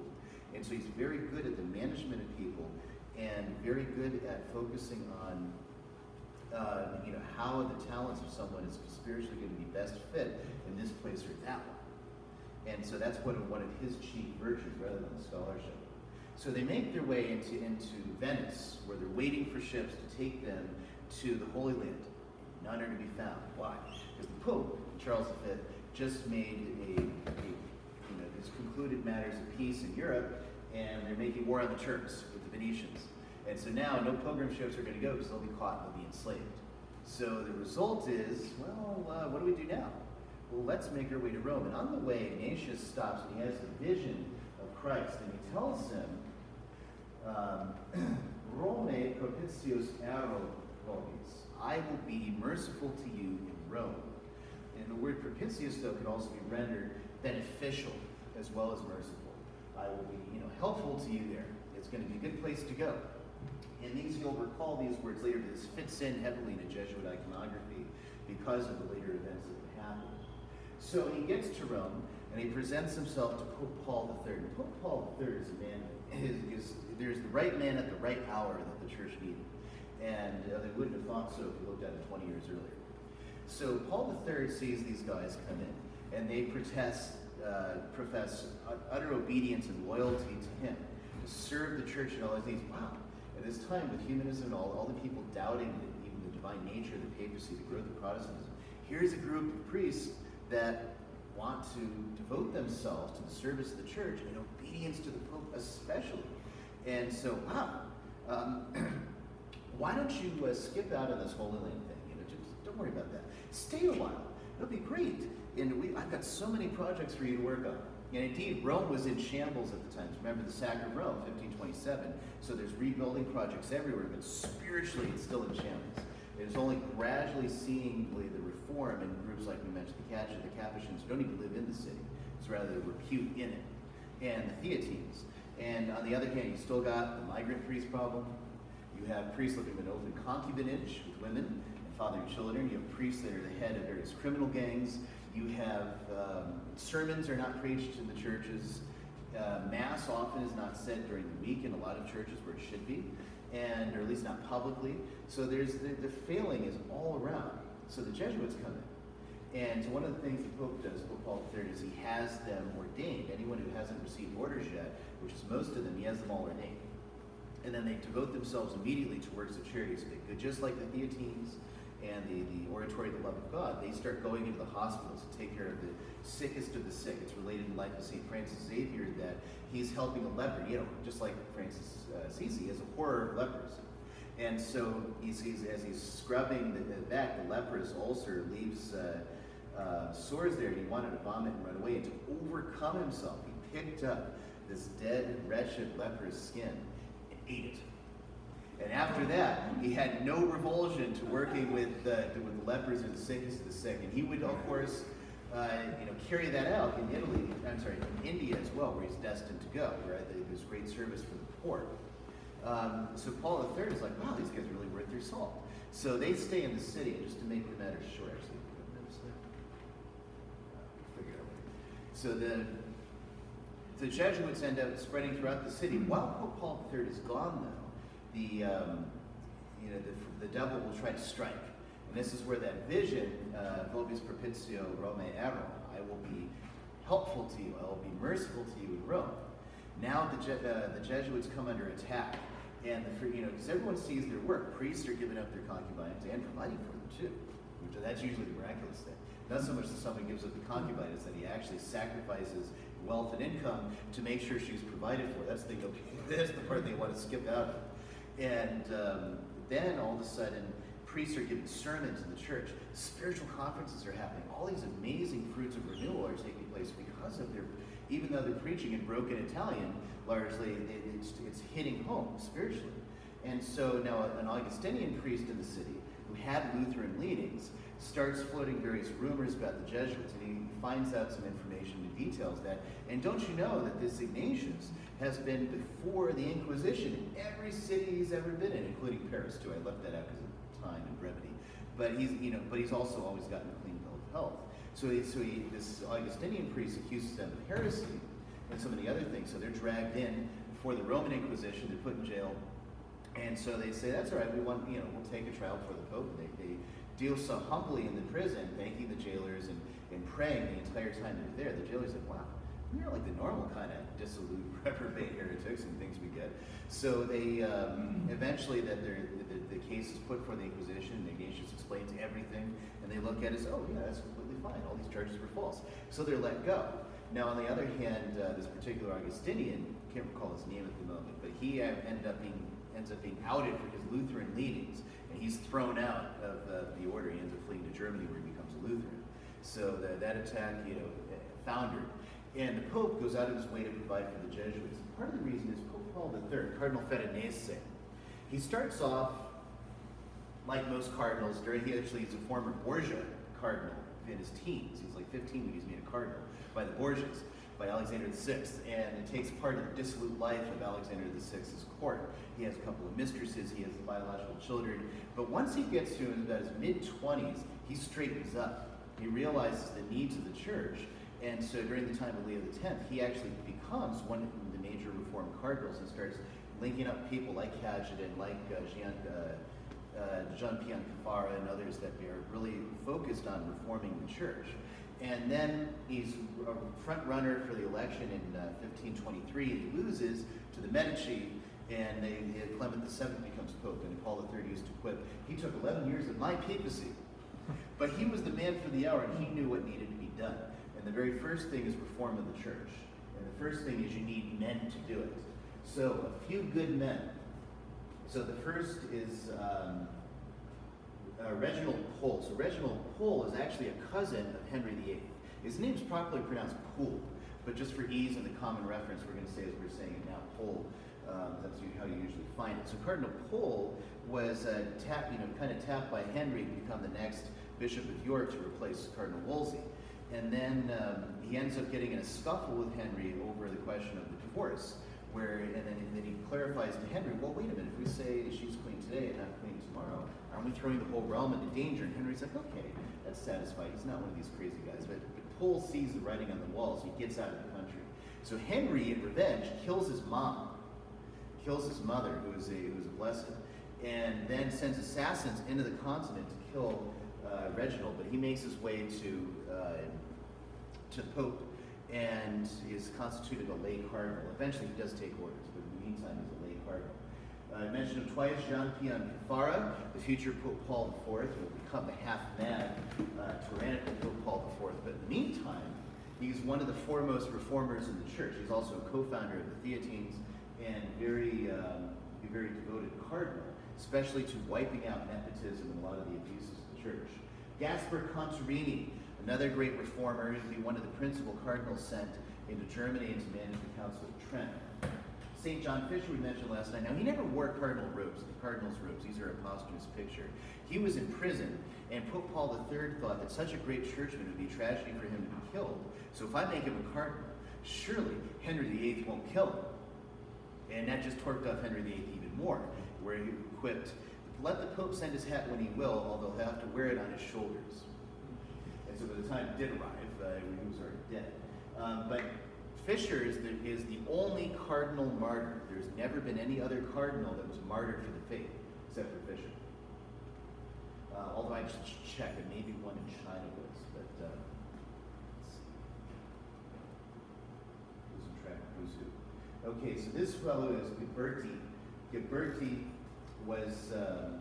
And so he's very good at the management of people and very good at focusing on uh, you know, how the talents of someone is spiritually going to be best fit in this place or that one. And so that's one of, one of his chief virtues rather than scholarship. So they make their way into, into Venice, where they're waiting for ships to take them to the Holy Land. None are to be found. Why? Because the Pope, Charles V just made a, a you know, has concluded matters of peace in Europe, and they're making war on the Turks with the Venetians. And so now no pilgrim ships are going to go because they'll be caught and they'll be enslaved. So the result is, well, uh, what do we do now? Well, let's make our way to Rome. And on the way, Ignatius stops and he has a vision of Christ, and he tells him, um, [clears throat] Rome propitius ero vobis. I will be merciful to you in Rome. And the word propitious, though, can also be rendered beneficial as well as merciful. I will be, helpful to you there. It's going to be a good place to go. And these, you'll recall these words later, this fits in heavily into Jesuit iconography because of the later events that happened. So he gets to Rome and he presents himself to Pope Paul III. And Pope Paul III is a man, is, is, there's the right man at the right hour that the church needed. And uh, they wouldn't have thought so if you looked at it 20 years earlier. So Paul III sees these guys come in and they protest, uh, profess utter obedience and loyalty to him, to serve the church and all these things. Wow, at this time with humanism and all, all the people doubting even the divine nature of the papacy, the growth of Protestantism, here's a group of priests that want to devote themselves to the service of the church and obedience to the Pope especially. And so, wow, um, [clears throat] why don't you uh, skip out on this Holy Land thing? You know, just don't worry about that. Stay a while. It'll be great. And we, I've got so many projects for you to work on. And indeed, Rome was in shambles at the time. Remember the sack of Rome, 1527. So there's rebuilding projects everywhere, but spiritually it's still in shambles. It is only gradually seeing the reform in groups like we mentioned, the Capuchins, the Capuchins don't even live in the city. It's rather the repute in it. And the Theatines. And on the other hand, you still got the migrant priest problem. You have priests living in open concubinage with women and fathering children. You have priests that are the head of various criminal gangs. You have um, sermons are not preached in the churches. Uh, mass often is not said during the week in a lot of churches where it should be, and or at least not publicly. So there's the, the failing is all around. So the Jesuits come in, and one of the things the Pope does, Pope Paul III, is he has them ordained. Anyone who hasn't received orders yet, which is most of them, he has them all ordained. And then they devote themselves immediately to works of charity. So they, just like the Theatines and the, the Oratory of the Love of God, they start going into the hospitals to take care of the sickest of the sick. It's related in the life of St. Francis Xavier that he's helping a leper, you know, just like Francis uh, Assisi has a horror of lepers. And so he sees as he's scrubbing the, the back, the leper's ulcer leaves uh, uh, sores there, and he wanted to vomit and run away. And to overcome himself, he picked up this dead, wretched leper's skin and ate it. And after that, he had no revulsion to working with, uh, with the lepers and the sickest of the sick. And he would, of course, uh, you know, carry that out in Italy, I'm sorry, in India as well, where he's destined to go, where there's great service for the poor. Um, so Paul III is like, wow, these guys are really worth their salt. So they stay in the city, just to make the matter short, actually, so then the Jesuits end up spreading throughout the city. While Pope Paul III is gone, though, the, um, you know, the, the devil will try to strike. And this is where that vision, uh, vobis propitio Rome ero, I will be helpful to you, I will be merciful to you in Rome. Now the, Je- uh, the Jesuits come under attack. And the, you know, because everyone sees their work. Priests are giving up their concubines and providing for them too. Which that's usually the miraculous thing. Not so much that someone gives up the concubine, it's that he actually sacrifices wealth and income to make sure she's provided for. That's the, that's the part they want to skip out of. And um, then all of a sudden, priests are giving sermons in the church. Spiritual conferences are happening. All these amazing fruits of renewal are taking place because of their, even though they're preaching in broken Italian, largely it, it's, it's hitting home spiritually. And so now an Augustinian priest in the city who had Lutheran leanings starts floating various rumors about the Jesuits, and he finds out some information and details that, and don't you know that this Ignatius has been before the Inquisition in every city he's ever been in, including Paris too. I left that out because of time and brevity. But he's, you know, but he's also always gotten a clean bill of health. So, he, so he, this Augustinian priest accuses them of heresy and so many other things. So they're dragged in before the Roman Inquisition. They're put in jail, and so they say, "That's all right. We want, you know, we'll take a trial for the Pope." And they, they deal so humbly in the prison, thanking the jailers and, and praying the entire time they're there. The jailers like, "Wow, they're like the normal kind of dissolute [laughs] reprobate heretics and things we get. So they um, eventually that the, the case is put for the Inquisition. Ignatius explains everything, and they look at it as, oh yeah, that's completely fine. All these charges were false. So they're let go. Now, on the other hand, uh, this particular Augustinian, can't recall his name at the moment, but he ended up being ends up being outed for his Lutheran leanings, and he's thrown out of uh, the order. He ends up fleeing to Germany, where he becomes a Lutheran. So the, that attack, you know, foundered. And the Pope goes out of his way to provide for the Jesuits. Part of the reason is Pope Paul III, Cardinal Farnese. He starts off like most cardinals. During he actually is a former Borgia cardinal in his teens. He's like 15 when he's made a cardinal by the Borgias, by Alexander VI, and it takes part of the dissolute life of Alexander VI's court. He has a couple of mistresses, he has biological children, but once he gets to about his mid-20s, he straightens up. He realizes the needs of the church, and so during the time of Leo X, he actually becomes one of the major reform cardinals and starts linking up people like Cajetan, like uh, Jean, uh, uh, Jean-Pierre Carafa and others that are really focused on reforming the church. And then he's a front runner for the election in uh, 1523. He loses to the Medici, and they, Clement VII becomes pope, and Paul III used to quit. He took 11 years of my papacy, but he was the man for the hour, and he knew what needed to be done. The very first thing is reform of the church. And the first thing is you need men to do it. So a few good men. So the first is um, uh, Reginald Pole. So Reginald Pole is actually a cousin of Henry VIII. His name's properly pronounced Poole, but just for ease and the common reference, we're going to say as we're saying it now, Pole. Um, that's how you usually find it. So Cardinal Pole was uh, tapped, you know, kind of tapped by Henry to become the next Bishop of York to replace Cardinal Wolsey. And then um, he ends up getting in a scuffle with Henry over the question of the divorce, where and then, and then he clarifies to Henry, well, wait a minute, if we say she's queen today and not queen tomorrow, aren't we throwing the whole realm into danger? And Henry's like, okay, that's satisfied. He's not one of these crazy guys. But, but Pole sees the writing on the wall, so he gets out of the country. So Henry, in revenge, kills his mom, kills his mother, who is a, who is a blessed, and then sends assassins into the continent to kill uh, Reginald, but he makes his way to, uh, to the Pope and is constituted a lay cardinal. Eventually he does take orders, but in the meantime he's a lay cardinal. Uh, I mentioned him twice, Jean-Pierre Carafa, the future Pope Paul IV, will become the half-mad, uh, tyrannical Pope Paul IV. But in the meantime, he's one of the foremost reformers in the church. He's also a co-founder of the Theatines and very, um, a very devoted cardinal, especially to wiping out nepotism and a lot of the abuses of the church. Gaspar Contarini, another great reformer, who would be one of the principal cardinals sent into Germany and to manage the Council of Trent. St. John Fisher, we mentioned last night. Now, he never wore cardinal robes, the cardinal's robes. These are a posthumous picture. He was in prison, and Pope Paul III thought that such a great churchman would be a tragedy for him to be killed. So if I make him a cardinal, surely Henry VIII won't kill him. And that just torqued off Henry VIII even more, where he quipped, let the Pope send his hat when he will, although he'll have to wear it on his shoulders. So by the time it did arrive, uh, he was already dead. Um, but Fisher is the, is the only cardinal martyr. There's never been any other cardinal that was martyred for the faith, except for Fisher. Uh, although I should check, and maybe one in China was, but uh, see. Losing track who's who. Okay, so this fellow is Giberti. Giberti was um,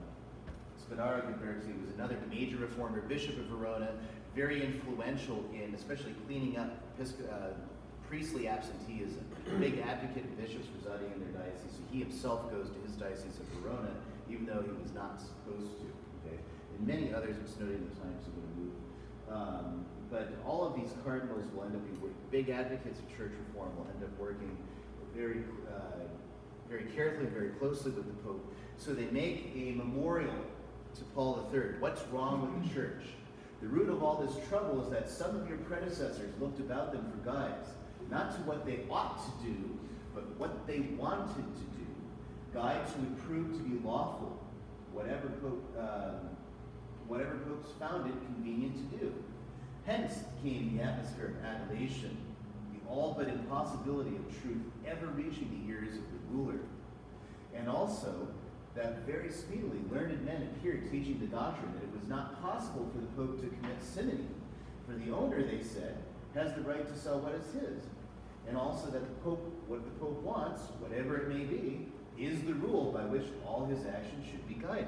Spadaro Giberti was another major reformer, bishop of Verona, very influential in especially cleaning up uh, priestly absenteeism, big advocate of bishops residing in their diocese. So he himself goes to his diocese of Verona, even though he was not supposed to. Okay, and many others, but Snowden at times are going to move. Um, but all of these cardinals will end up being big advocates of church reform. Will end up working very, uh, very carefully, and very closely with the Pope so they make a memorial to Paul III. What's wrong with the church? The root of all this trouble is that some of your predecessors looked about them for guides, not to what they ought to do, but what they wanted to do. Guides who would prove to be lawful, whatever Pope, um, whatever popes found it convenient to do. Hence came the atmosphere of adulation, the all but impossibility of truth ever reaching the ears of the ruler. And also, that very speedily learned men appeared teaching the doctrine that it was not possible for the Pope to commit simony, for the owner, they said, has the right to sell what is his. and also that the Pope, what the Pope wants, whatever it may be, is the rule by which all his actions should be guided.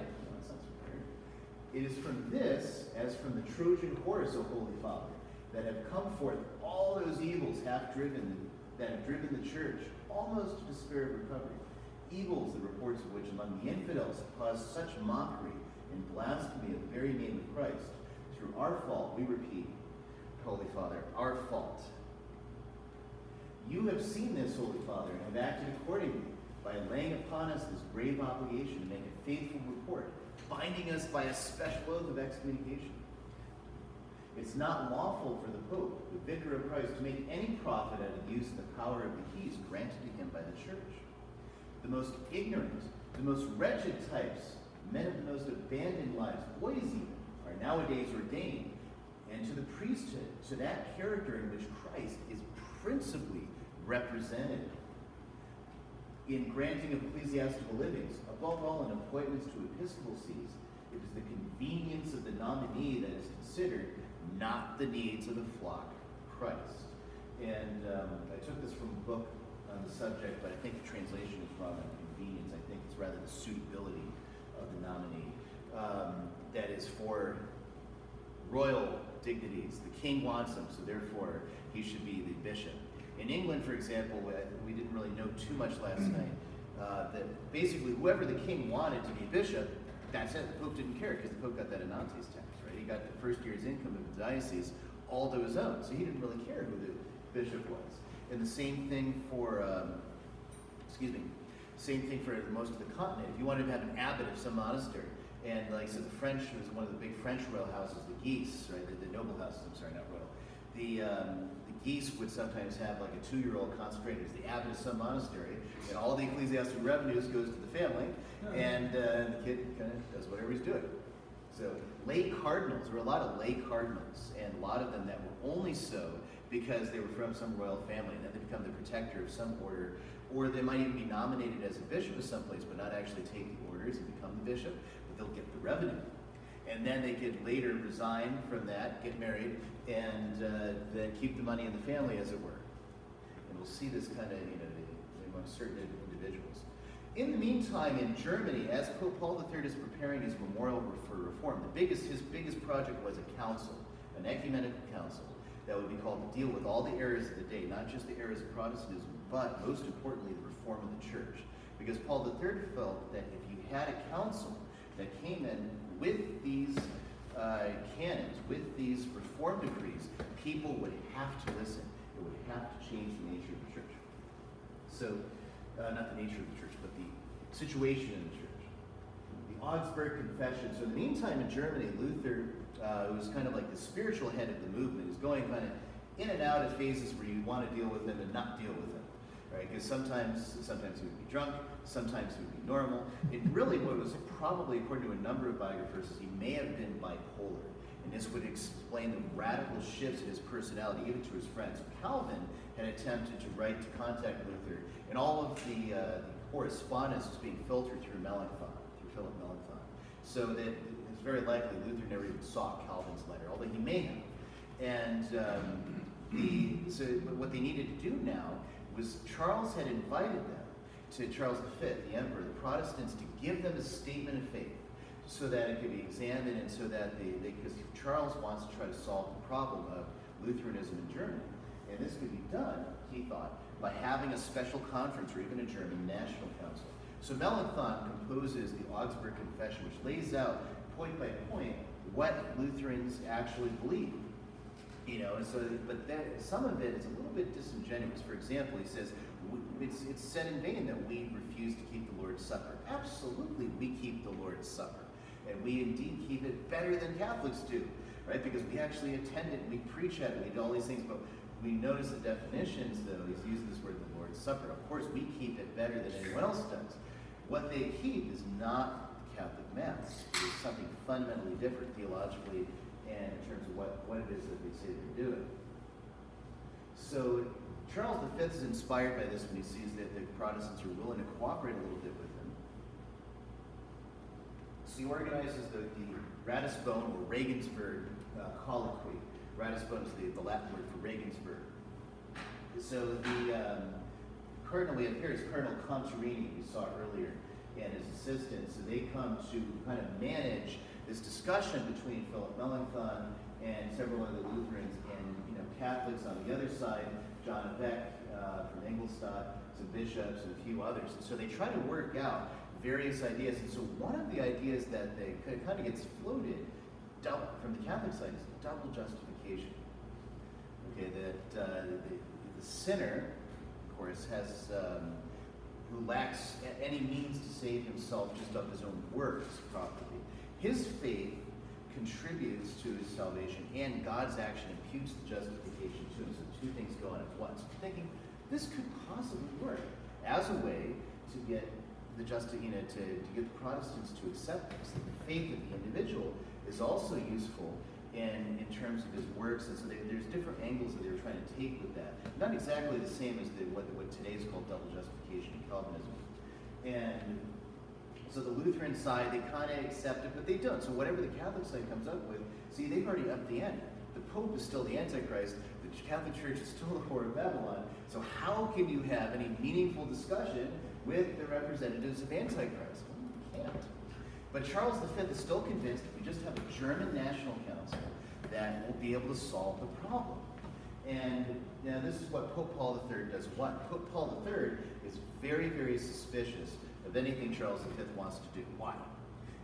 It is from this, as from the Trojan horse, O Holy Father, that have come forth all those evils half driven that have driven the church almost to despair of recovery. Evils, the reports of which among the infidels have caused such mockery and blasphemy of the very name of Christ. Through our fault, we repeat, Holy Father, our fault. You have seen this, Holy Father, and have acted accordingly by laying upon us this grave obligation to make a faithful report, binding us by a special oath of excommunication. It's not lawful for the Pope, the vicar of Christ, to make any profit out of the use of the power of the keys granted to him by the Church. The most ignorant, the most wretched types, men of the most abandoned lives, boys even, are nowadays ordained, and to the priesthood, to that character in which Christ is principally represented. In granting of ecclesiastical livings, above all in appointments to episcopal sees, it is the convenience of the nominee that is considered, not the needs of the flock of Christ. And um, I took this from a book on the subject, but I think the translation is wrong on convenience. I think it's rather the suitability of the nominee. Um, that is for royal dignities. The king wants him, so therefore he should be the bishop. In England, for example, we didn't really know too much last night. Uh, that basically whoever the king wanted to be bishop, that's it. The Pope didn't care because the Pope got that Annates tax, right? He got the first year's income of the diocese all to his own, so he didn't really care who the bishop was. And the same thing for, um, excuse me, same thing for most of the continent. If you wanted to have an abbot of some monastery, and like so the French was one of the big French royal houses, the Guise, right? The, the noble houses. I'm sorry, not royal. The um, the Guise would sometimes have like a two-year-old consecrated as the abbot of some monastery, and all the ecclesiastical revenues goes to the family, and uh, the kid kind of does whatever he's doing. So lay cardinals, there were a lot of lay cardinals, and a lot of them that were only so because they were from some royal family, and then they become the protector of some order, or they might even be nominated as a bishop of some place, but not actually take the orders and become the bishop but they'll get the revenue. And then they could later resign from that, get married, and uh, then keep the money in the family, as it were. And we'll see this kind of, you know, among certain individuals. In the meantime, in Germany, as Pope Paul III is preparing his memorial for reform, the biggest, his biggest project was a council, an ecumenical council that would be called to deal with all the errors of the day, not just the errors of Protestantism, but most importantly, the reform of the church. Because Paul III felt that if you had a council that came in with these uh, canons, with these reform decrees, people would have to listen. It would have to change the nature of the church. So, uh, not the nature of the church, but the situation in the church. The Augsburg Confession. So, in the meantime, in Germany, Luther, uh, who was kind of like the spiritual head of the movement, is going kind of in and out of phases where you want to deal with him and not deal with him right? Because sometimes, sometimes he would be drunk, sometimes he would be normal. It really what was probably, according to a number of biographers, he may have been bipolar. And this would explain the radical shifts in his personality, even to his friends. Calvin had attempted to write to contact Luther, and all of the, uh, the correspondence was being filtered through Melanchthon, through Philip Melanchthon. So that it's very likely Luther never even saw Calvin's letter, although he may have. And um, the, so what they needed to do now was Charles had invited them to Charles V, the emperor, the Protestants, to give them a statement of faith so that it could be examined and so that they, because Charles wants to try to solve the problem of Lutheranism in Germany. And this could be done, he thought, by having a special conference or even a German national council. So Melanchthon composes the Augsburg Confession, which lays out point by point what Lutherans actually believe. You know, and so, but that, some of it is a little bit disingenuous. For example, he says, it's, it's said in vain that we refuse to keep the Lord's Supper. Absolutely, we keep the Lord's Supper. And we indeed keep it better than Catholics do, right? Because we actually attend it, we preach at it, we do all these things, but we notice the definitions, though, he's using this word, the Lord's Supper. Of course, we keep it better than anyone else does. What they keep is not the Catholic Mass. It is something fundamentally different theologically and in terms of what, what it is that they say they're doing. So Charles V is inspired by this when he sees that the Protestants are willing to cooperate a little bit with him. So he organizes the, the Ratisbon or Regensburg uh, colloquy. Ratisbon is the, the Latin word for Regensburg. So the um, cardinal we have here is Colonel Contarini, we saw earlier, and his assistant. So they come to kind of manage this discussion between Philip Melanchthon and several other Lutherans and you know Catholics on the other side, John Eck uh, from Ingolstadt, some bishops, and a few others. And so they try to work out various ideas. And so one of the ideas that they kind of gets floated double, from the Catholic side is double justification. Okay, that uh, the, the sinner, of course, has um, who lacks any means to save himself just of his own works properly. His faith contributes to his salvation, and God's action imputes the justification to him. So two things go on at once. I'm thinking this could possibly work as a way to get the just, you know, to, to get the Protestants to accept this. That the faith of the individual is also useful in, in terms of his works, and so they, there's different angles that they were trying to take with that. Not exactly the same as the, what, what today is called double justification in Calvinism. And so the Lutheran side, they kind of accept it, but they don't. So whatever the Catholic side comes up with, see, they've already upped the ante. The Pope is still the Antichrist. The Catholic Church is still [laughs] the whore of Babylon. So how can you have any meaningful discussion with the representatives of Antichrist? Well, you can't. But Charles V is still convinced if we just have a German national council, that will be able to solve the problem. And now this is what Pope Paul III does what? Pope Paul III is very, very suspicious of anything Charles V wants to do. Why?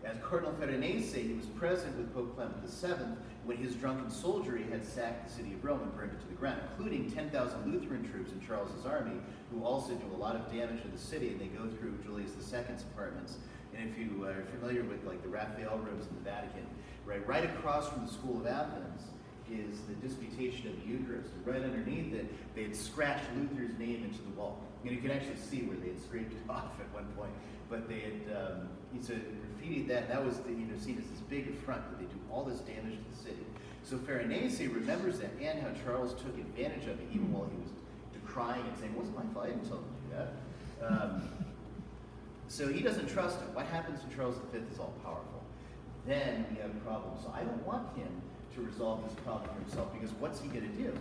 As Cardinal Farnese, he was present with Pope Clement VII when his drunken soldiery had sacked the city of Rome and burned it to the ground, including 10,000 Lutheran troops in Charles's army, who also do a lot of damage to the city, and they go through Julius II's apartments. And if you are familiar with like the Raphael rooms in the Vatican, right, right across from the School of Athens is the Disputation of the Eucharist. And right underneath it, they had scratched Luther's name into the wall. And you can actually see where they had scraped it [laughs] off at one point. But they had, um, so graffitied that, that was the, you know, seen as this big affront that they do all this damage to the city. So Farnese remembers that and how Charles took advantage of it even while he was decrying and saying, wasn't my tell them to do that. Um, so he doesn't trust him. What happens when Charles V is all powerful? Then we have a problem. So I don't want him to resolve this problem for himself because what's he going to do?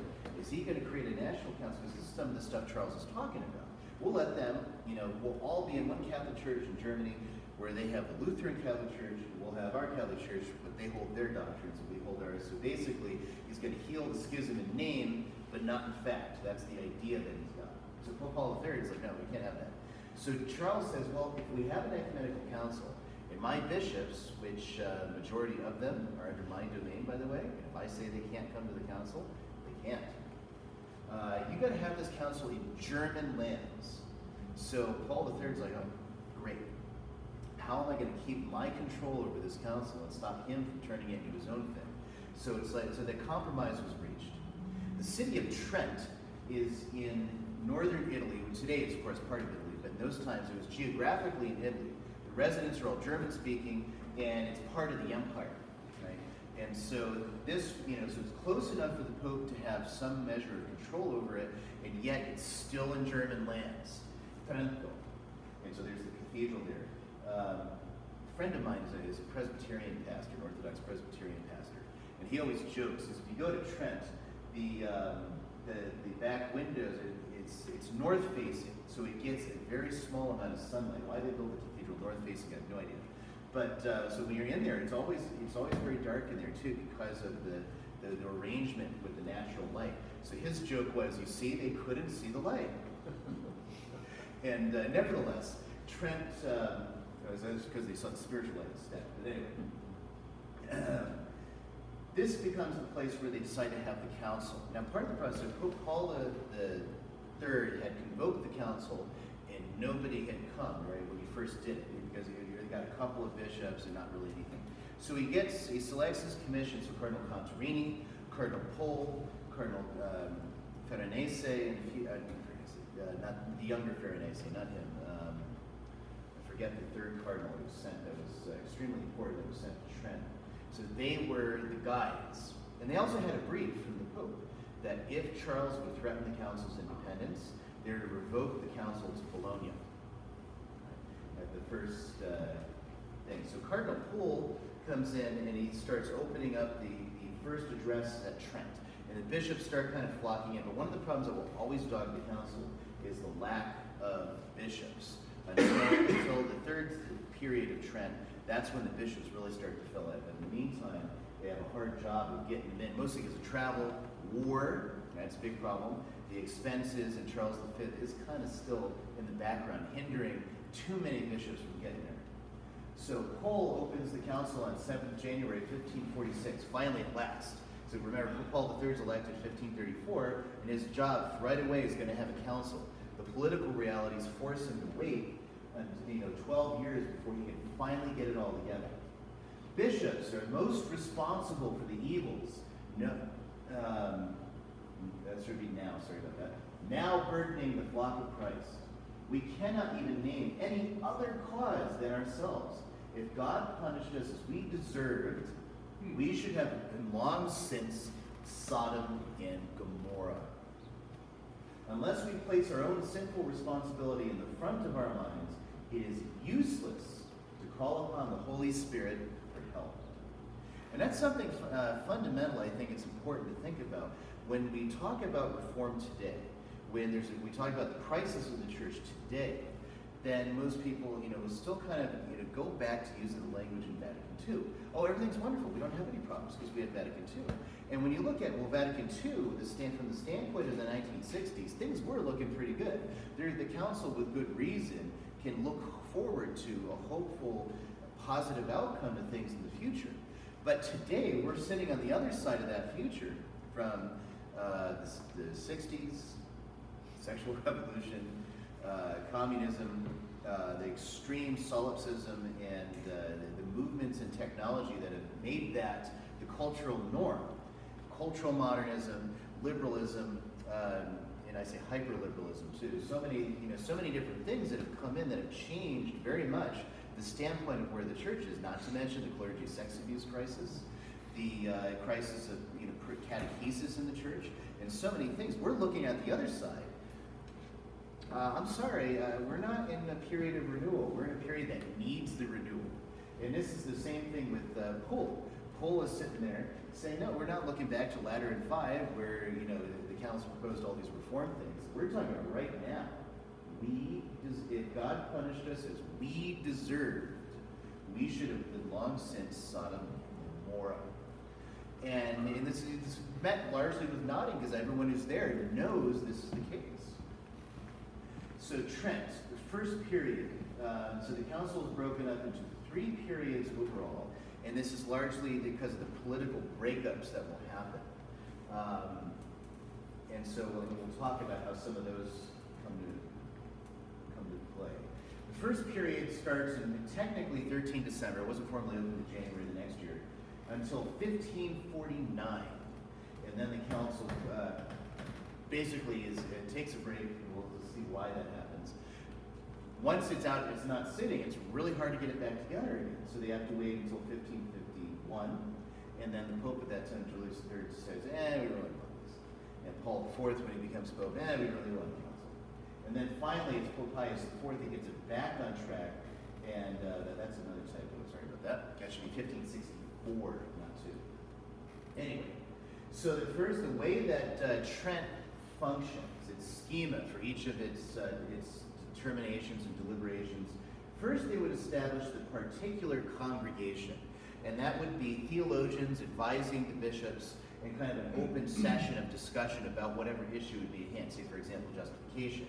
Is he going to create a national council? Because this is some of the stuff Charles is talking about. We'll let them, you know, we'll all be in one Catholic church in Germany where they have the Lutheran Catholic Church, we'll have our Catholic Church, but they hold their doctrines and we hold ours. So basically, he's going to heal the schism in name, but not in fact. That's the idea that he's got. So Pope Paul III is like, no, we can't have that. So Charles says, well, if we have an ecumenical council, and my bishops, which uh, majority of them are under my domain, by the way, if I say they can't come to the council, they can't. Uh, you got to have this council in German lands. So Paul III's like, oh, great. How am I going to keep my control over this council and stop him from turning it into his own thing? So it's like, so the compromise was reached. The city of Trent is in northern Italy. Which today it's of course part of Italy, in those times it was geographically in Italy. The residents are all German speaking, and it's part of the empire? And so this, you know, so it's close enough for the Pope to have some measure of control over it, and yet it's still in German lands. Trento. And so there's the cathedral there. Um, a friend of mine is a, is a Presbyterian pastor, an Orthodox Presbyterian pastor, and he always jokes, is if you go to Trent, the, um, the, the back windows, it, it's, it's north facing, so it gets a very small amount of sunlight. Why they built the cathedral north facing, I have no idea. But uh, so when you're in there, it's always it's always very dark in there too because of the, the, the arrangement with the natural light. So his joke was, you see, they couldn't see the light. [laughs] and uh, nevertheless, Trent, um, because they saw the spiritual light instead. But anyway, [clears throat] this becomes the place where they decide to have the council. Now, part of the process, Pope Paul the, the Third had convoked the council, and nobody had come right when he first did it because he, he got a couple of bishops and not really anything. So he gets, he selects his commission. So Cardinal Contarini, Cardinal Pole, Cardinal um, Farnese, and a few, uh, uh, not the younger Farnese, not him. Um, I forget the third cardinal who was sent. That was uh, extremely important. That was sent to Trent. So they were the guides, and they also had a brief from the Pope that if Charles would threaten the council's independence, they're to revoke the council to Bologna. At the first uh, thing. So Cardinal Poole comes in and he starts opening up the, the first address at Trent. And the bishops start kind of flocking in, but one of the problems that will always dog the council is the lack of bishops. Until, until the third period of Trent, that's when the bishops really start to fill in. But in the meantime, they have a hard job of getting them in, mostly because of travel, war, that's a big problem. The expenses, and Charles V is kind of still in the background, hindering too many bishops from getting there. So Paul opens the council on 7th January 1546, finally at last. So remember, Paul III is elected 1534, and his job right away is going to have a council. The political realities force him to wait until, you know, 12 years before he can finally get it all together. Bishops are most responsible for the evils. No, um, that should be now, sorry about that. Now burdening the flock of Christ. We cannot even name any other cause than ourselves. If God punished us as we deserved, we should have been long since Sodom and Gomorrah. Unless we place our own sinful responsibility in the front of our minds, it is useless to call upon the Holy Spirit. And that's something uh, fundamental I think it's important to think about when we talk about reform today. When there's we talk about the crisis of the church today, then most people, you know, will still kind of, you know, go back to using the language in Vatican II. Oh, everything's wonderful. We don't have any problems because we have Vatican II. And when you look at, well, Vatican II, the stand, from the standpoint of the 1960s, things were looking pretty good. There, the council, with good reason, can look forward to a hopeful, positive outcome to things in the future. But today, we're sitting on the other side of that future from uh, the, the 60s, sexual [laughs] revolution, uh, communism, uh, the extreme solipsism, and uh, the, the, movements and technology that have made that the cultural norm. Cultural modernism, liberalism, um, and I say hyperliberalism too. So many, you know, so many different things that have come in that have changed very much the standpoint of where the church is. Not to mention the clergy sex abuse crisis, the uh, crisis of you know catechesis in the church, and so many things. We're looking at the other side uh, I'm sorry, uh, we're not in a period of renewal. We're in a period that needs the renewal. And this is the same thing with uh. Poole is sitting there saying, no, we're not looking back to Lateran 5 where, you know, the, the council proposed all these reform things. We're talking about right now. We, if God punished us as we deserved, we should have been long since Sodom and Gomorrah. And, and this, this met largely with nodding because everyone who's there knows this is the case. So Trent, the first period, um, so the council is broken up into three periods overall, and this is largely because of the political breakups that will happen. Um, and so we'll, we'll, talk about how some of those come to come to play. The first period starts in technically 13 December. It wasn't formally open in January the next year until 1549, and then the council uh, basically is it takes a break we'll see why that happens. Once it's out, it's not sitting, it's really hard to get it back together again. So they have to wait until 1551. And then the Pope at that time, Julius III, says, eh, we really want this. And Paul IV, when he becomes Pope, eh, we really want council. And then finally, it's Pope Pius IV that gets it back on track. And uh, that's another typo, sorry about that. That should be 1564, not two. Anyway, so the first, the way that uh, Trent functions its schema for each of its, uh, its determinations and deliberations. First, they would establish the particular congregation, and that would be theologians advising the bishops in kind of an open session of discussion about whatever issue would be at hand, say, for example, justification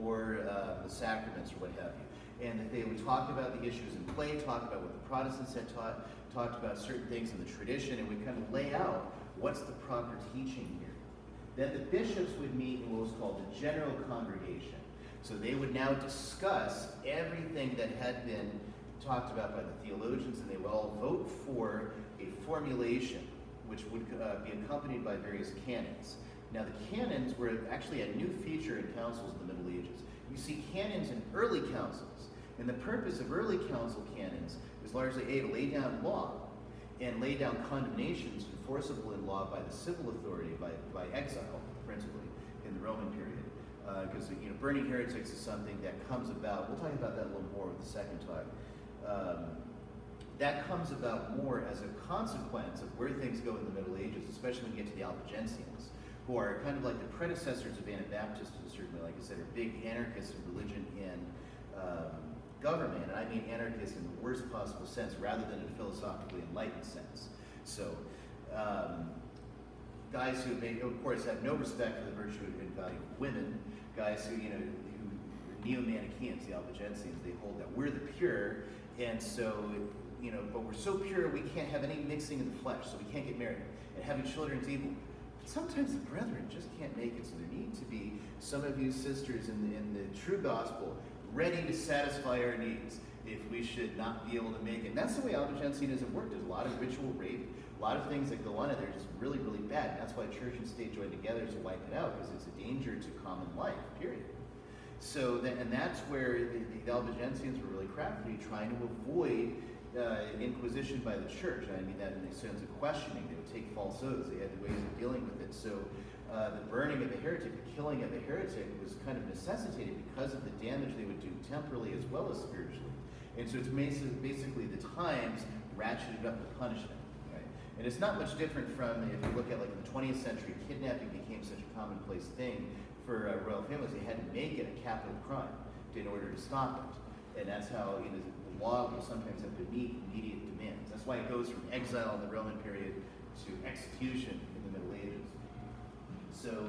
or uh, the sacraments or what have you. And that they would talk about the issues in play, talk about what the Protestants had taught, talked about certain things in the tradition, and we kind of lay out what's the proper teaching here then the bishops would meet in what was called the general congregation. So they would now discuss everything that had been talked about by the theologians, and they would all vote for a formulation which would uh, be accompanied by various canons. Now, the canons were actually a new feature in councils in the Middle Ages. You see canons in early councils, and the purpose of early council canons is largely A, to lay down law, and lay down condemnations enforceable in law by the civil authority, by, by exile, principally, in the Roman period. Because uh, you know, burning heretics is something that comes about. We'll talk about that a little more the second talk. Um, that comes about more as a consequence of where things go in the Middle Ages, especially when you get to the Albigensians, who are kind of like the predecessors of Anabaptists in a certain like I said, are big anarchists in religion and um, government, and I mean anarchists in the worst possible sense, rather than in a philosophically enlightened sense. So, um, guys who, may, of course, have no respect for the virtue and value of women, guys who, you know, who neo-Manichaeans, the Albigensians, they hold that we're the pure, and so, you know, but we're so pure we can't have any mixing of the flesh, so we can't get married, and having children is evil. Sometimes the brethren just can't make it, so there need to be some of you sisters in the, in the true gospel ready to satisfy our needs if we should not be able to make it. And that's the way Albigensianism worked. There's a lot of ritual rape, a lot of things that go on in there just really, really bad. And that's why church and state join together to wipe it out, because it's a danger to common life, period. So, that, and that's where the, the Albigensians were really crafty, trying to avoid uh, inquisition by the church. I mean that in the sense of questioning. They would take false oaths. They had ways of dealing with it. So uh, the burning of a heretic, the killing of a heretic, was kind of necessitated because of the damage they would do temporally as well as spiritually. And so it's basically the times ratcheted up the punishment. And it's not much different from if you look at like the 20th century, kidnapping became such a commonplace thing for uh, royal families. They had to make it a capital crime in order to stop it. And that's how you know, law will sometimes have to meet immediate demands. That's why it goes from exile in the Roman period to execution in the Middle Ages. so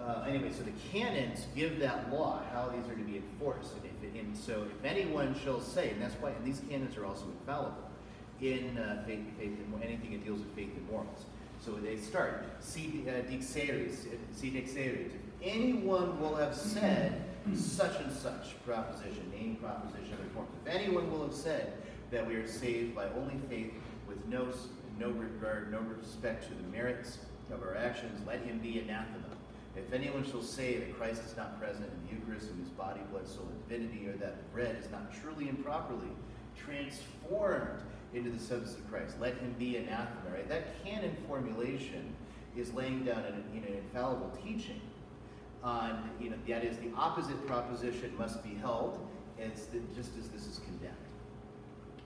uh, anyway, so the canons give that law how these are to be enforced, and, if, and so if anyone shall say, and that's why, and these canons are also infallible in uh, faith, faith and anything that deals with faith and morals. So they start, si uh, dixeris, si dixeris. Anyone will have said such and such proposition, name proposition, If anyone will have said that we are saved by only faith with no, no regard, no respect to the merits of our actions, let him be anathema. If anyone shall say that Christ is not present in the Eucharist in his body, blood, soul, and divinity, or that the bread is not truly and properly transformed into the substance of Christ, let him be anathema. Right? That canon formulation is laying down an, an infallible teaching on, you know, that is, the opposite proposition must be held, as the, just as this is condemned.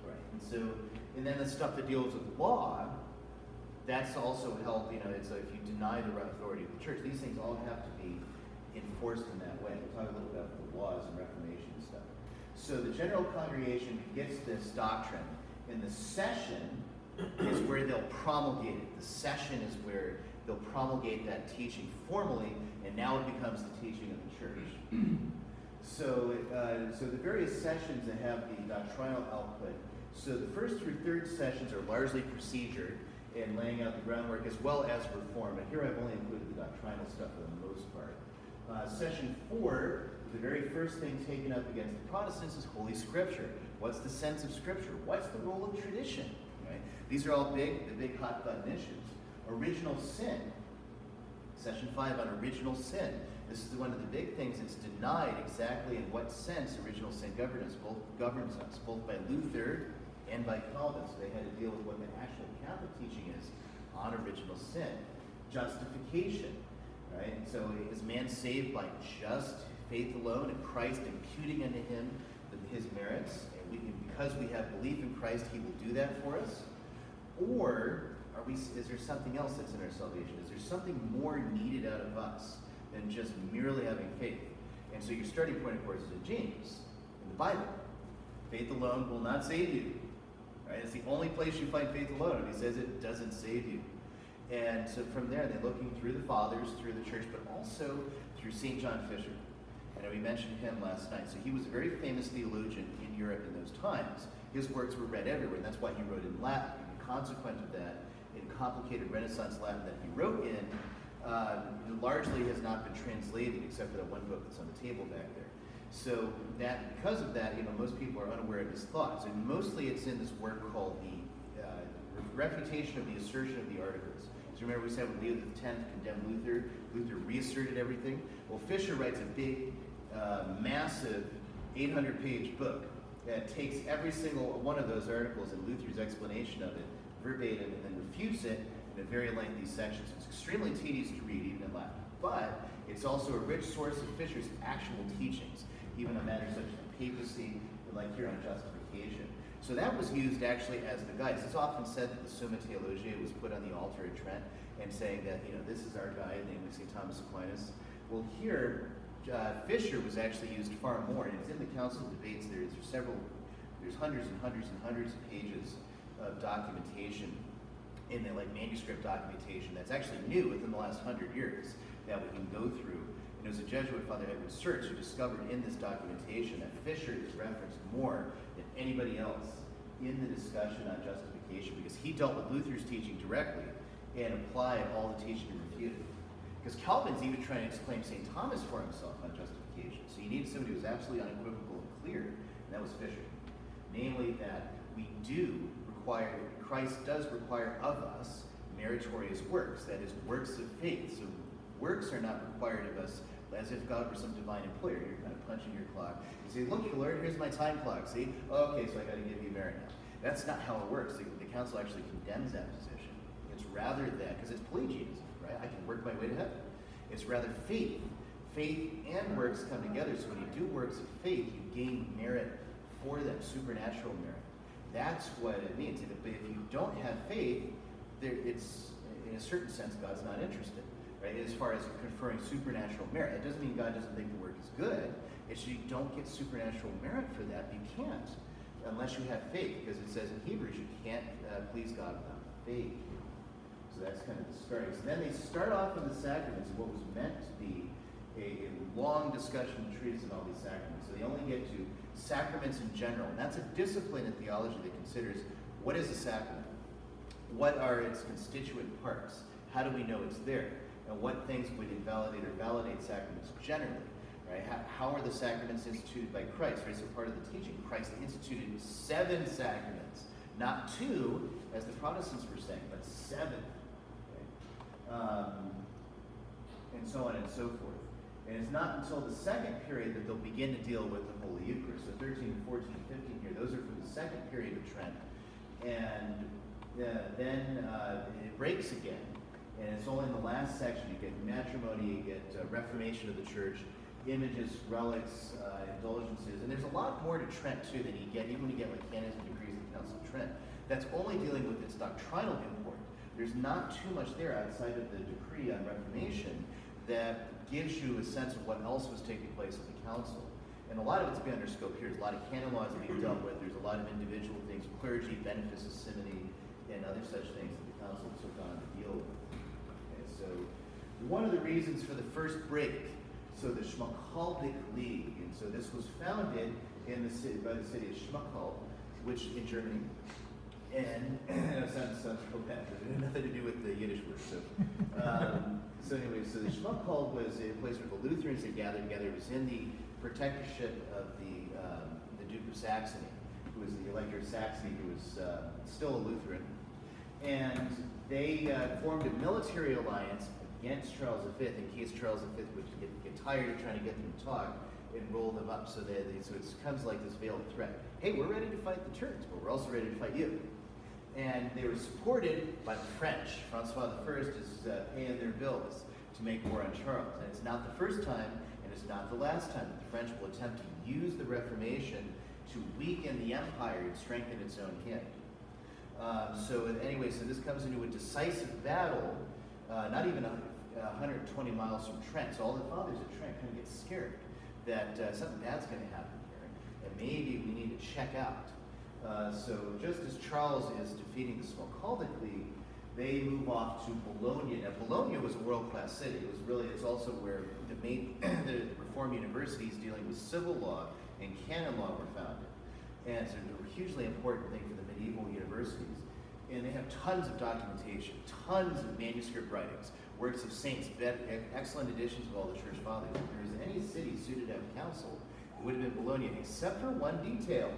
Right? And so, and then the stuff that deals with law, that's also held, you know, it's like if you deny the authority of the church, these things all have to be enforced in that way. We'll talk a little bit about the laws and Reformation stuff. So the general congregation gets this doctrine, and the session is where they'll promulgate it. The session is where they'll promulgate that teaching formally, and now it becomes the teaching of the church. So, uh, so the various sessions that have the doctrinal output. So the first through third sessions are largely procedure and laying out the groundwork as well as reform. And here I've only included the doctrinal stuff for the most part. Uh, session four, the very first thing taken up against the Protestants is Holy Scripture. What's the sense of Scripture? What's the role of tradition? Right? These are all big, the big hot button issues. Original sin. Session five on original sin. This is one of the big things that's denied exactly in what sense original sin both governs us, both by Luther and by Calvin. So they had to deal with what the actual Catholic teaching is on original sin. Justification, right? So is man saved by just faith alone and Christ imputing unto him his merits? And, we, because we have belief in Christ, he will do that for us? Or are we, is there something else that's in our salvation? Is there something more needed out of us than just merely having faith? And so your starting point, of course, is in James, in the Bible. Faith alone will not save you. Right? It's the only place you find faith alone. He says it doesn't save you. And so from there, they're looking through the fathers, through the church, but also through St. John Fisher. And we mentioned him last night. So he was a very famous theologian in Europe in those times. His works were read everywhere, and that's why he wrote in Latin. And consequent of that, in complicated Renaissance Latin that he wrote in, uh, largely has not been translated except for that one book that's on the table back there. So that because of that, you know, most people are unaware of his thoughts, and mostly it's in this work called the uh, refutation of the assertion of the articles. So remember we said when Leo X condemned Luther, Luther reasserted everything. Well, Fisher writes a big, uh, massive 800-page book that takes every single one of those articles and Luther's explanation of it verbatim and then refutes it a very lengthy sections. It's extremely tedious to read, even in Latin. But it's also a rich source of Fisher's actual teachings even on matters such as papacy, like here on justification. So that was used actually as the guide. It's often said that the Summa Theologiae was put on the altar at Trent and saying that, you know, this is our guide, namely St. Thomas Aquinas. Well, here, uh, Fisher was actually used far more, and it's in the council debates. There's, there's several, there's hundreds and hundreds and hundreds of pages of documentation in the like manuscript documentation that's actually new within the last hundred years that we can go through. And it was a Jesuit, Father Edward Surtz, who discovered in this documentation that Fisher is referenced more than anybody else in the discussion on justification because he dealt with Luther's teaching directly and applied all the teaching and refuted. Because Calvin's even trying to exclaim St. Thomas for himself on justification. So you need somebody who was absolutely unequivocal and clear, and that was Fisher. Namely, that we do require, Christ does require of us meritorious works, that is, works of faith. So works are not required of us as if God were some divine employer. You're kind of punching your clock. You say, look, Lord, here's my time clock. See? Okay, so I got to give you merit now. That's not how it works. The, the council actually condemns that position. It's rather that, because it's Pelagianism, right? I can work my way to heaven. It's rather faith. Faith and works come together. So when you do works of faith, you gain merit for them, supernatural merit. That's what it means. But if you don't have faith, there, it's in a certain sense God's not interested, right? As far as conferring supernatural merit, it doesn't mean God doesn't think the work is good. It's you don't get supernatural merit for that. You can't unless you have faith, because it says in Hebrews you can't uh, please God without faith. So that's kind of the starting. So then they start off with the sacraments, what was meant to be a, a long discussion and treatise on all these sacraments. So they only get to sacraments in general. And that's a discipline in theology that considers what is a sacrament? What are its constituent parts? How do we know it's there? And what things would invalidate or validate sacraments generally? Right? How, how are the sacraments instituted by Christ? Right? So part of the teaching, Christ instituted seven sacraments, not two, as the Protestants were saying, but seven. Okay? Um, and so on and so forth. And it's not until the second period that they'll begin to deal with the Holy Eucharist. So 13, 14, 15 here, those are from the second period of Trent. And uh, then uh, it breaks again. And it's only in the last section you get matrimony, you get uh, reformation of the church, images, relics, uh, indulgences. And there's a lot more to Trent, too, than you get, even when you get like canons and decrees of the Council of Trent. That's only dealing with its doctrinal import. There's not too much there outside of the decree on Reformation that gives you a sense of what else was taking place at the council. And a lot of it's beyond our scope here. There's a lot of canon laws being dealt with. There's a lot of individual things, clergy, benefice, simony, and other such things that the council took on to deal with. Okay, so one of the reasons for the first break, so the Schmalkaldic League, and so this was founded in the city by the city of Schmalkald, which in Germany, and it sounds, bad, but it had nothing to do with the Yiddish word. So, um, so anyway, so the Schmalkald was a place where the Lutherans had gathered together. It was in the protectorship of the um, the Duke of Saxony, who was the Elector of Saxony, who was uh, still a Lutheran, and they uh, formed a military alliance against Charles V in case Charles V would get, get tired of trying to get them to talk and roll them up so that they, so it comes like this veiled threat. Hey, we're ready to fight the Turks, but we're also ready to fight you and they were supported by the French. Francois I is uh, paying their bills to make war on Charles. And it's not the first time, and it's not the last time that the French will attempt to use the Reformation to weaken the empire and strengthen its own hand. Um, so anyway, so this comes into a decisive battle, uh, not even a, 120 miles from Trent. So all the fathers at Trent kind of get scared that uh, something bad's going to happen here, and maybe we need to check out. Uh, so just as Charles is defeating the League, they move off to Bologna. Now Bologna was a world-class city. It was really, it's also where the main, [clears throat] the Reformed universities dealing with civil law and canon law were founded. And so a hugely important thing for the medieval universities. And they have tons of documentation, tons of manuscript writings, works of saints, excellent editions of all the church fathers. If there was any city suited to have council, it would have been Bologna, except for one detail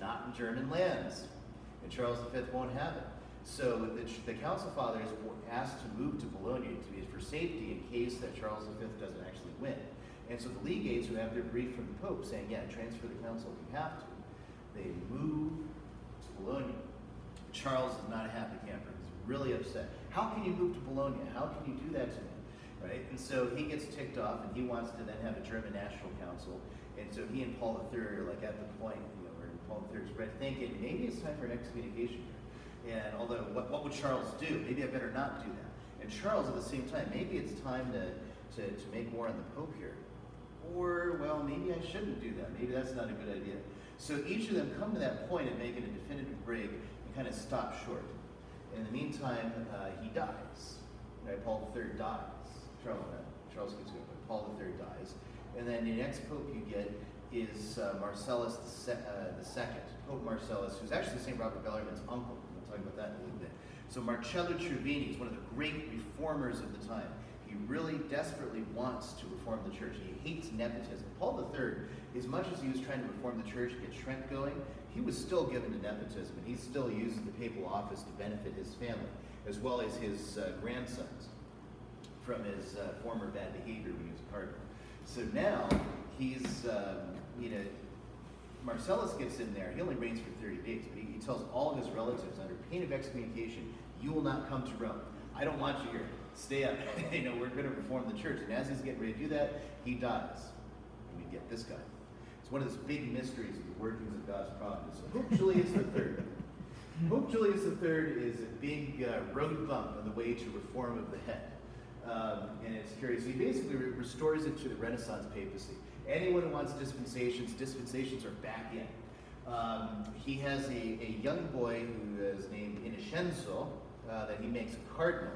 not in German lands. And Charles V won't have it. So the, the Council Fathers were asked to move to Bologna to be for safety in case that Charles V doesn't actually win. And so the legates who have their brief from the Pope saying, yeah, transfer the council if you have to, they move to Bologna. Charles is not a happy camper. He's really upset. How can you move to Bologna? How can you do that to me? Right? And so he gets ticked off and he wants to then have a German National Council. And so he and Paul III are like at the point, Paul III is read thinking, maybe it's time for an excommunication here. And although, what, what would Charles do? Maybe I better not do that. And Charles, at the same time, maybe it's time to, to, to make war on the Pope here. Or, well, maybe I shouldn't do that. Maybe that's not a good idea. So each of them come to that point of making a definitive break and kind of stop short. In the meantime, uh, he dies. Right? Paul III dies. Charles, uh, Charles gets good, but Paul III dies. And then the next pope you get is uh, Marcellus the, uh, second, Pope Marcellus, who's actually St. Robert Bellarmine's uncle. We'll talk about that in a little bit. So Marcello Cervini is one of the great reformers of the time. He really desperately wants to reform the church. He hates nepotism. Paul III, as much as he was trying to reform the church, get Trent going, he was still given to nepotism, and he still uses the papal office to benefit his family, as well as his uh, grandsons from his uh, former bad behavior when he was a cardinal. So now he's, um, you know, Marcellus gets in there. He only reigns for 30 days, but he, he tells all of his relatives under pain of excommunication, you will not come to Rome. I don't want you here. Stay up. [laughs] you know, we're going to reform the church. And as he's getting ready to do that, he dies. And we get this guy. It's one of those big mysteries of the workings of God's providence. So Pope Julius III. [laughs] Pope Julius III is a big uh, road bump on the way to reform of the head. Um, and it's curious. He basically re- restores it to the Renaissance papacy. Anyone who wants dispensations, dispensations are back in. Um, he has a, a young boy who is named Innocenzo uh, that he makes a cardinal.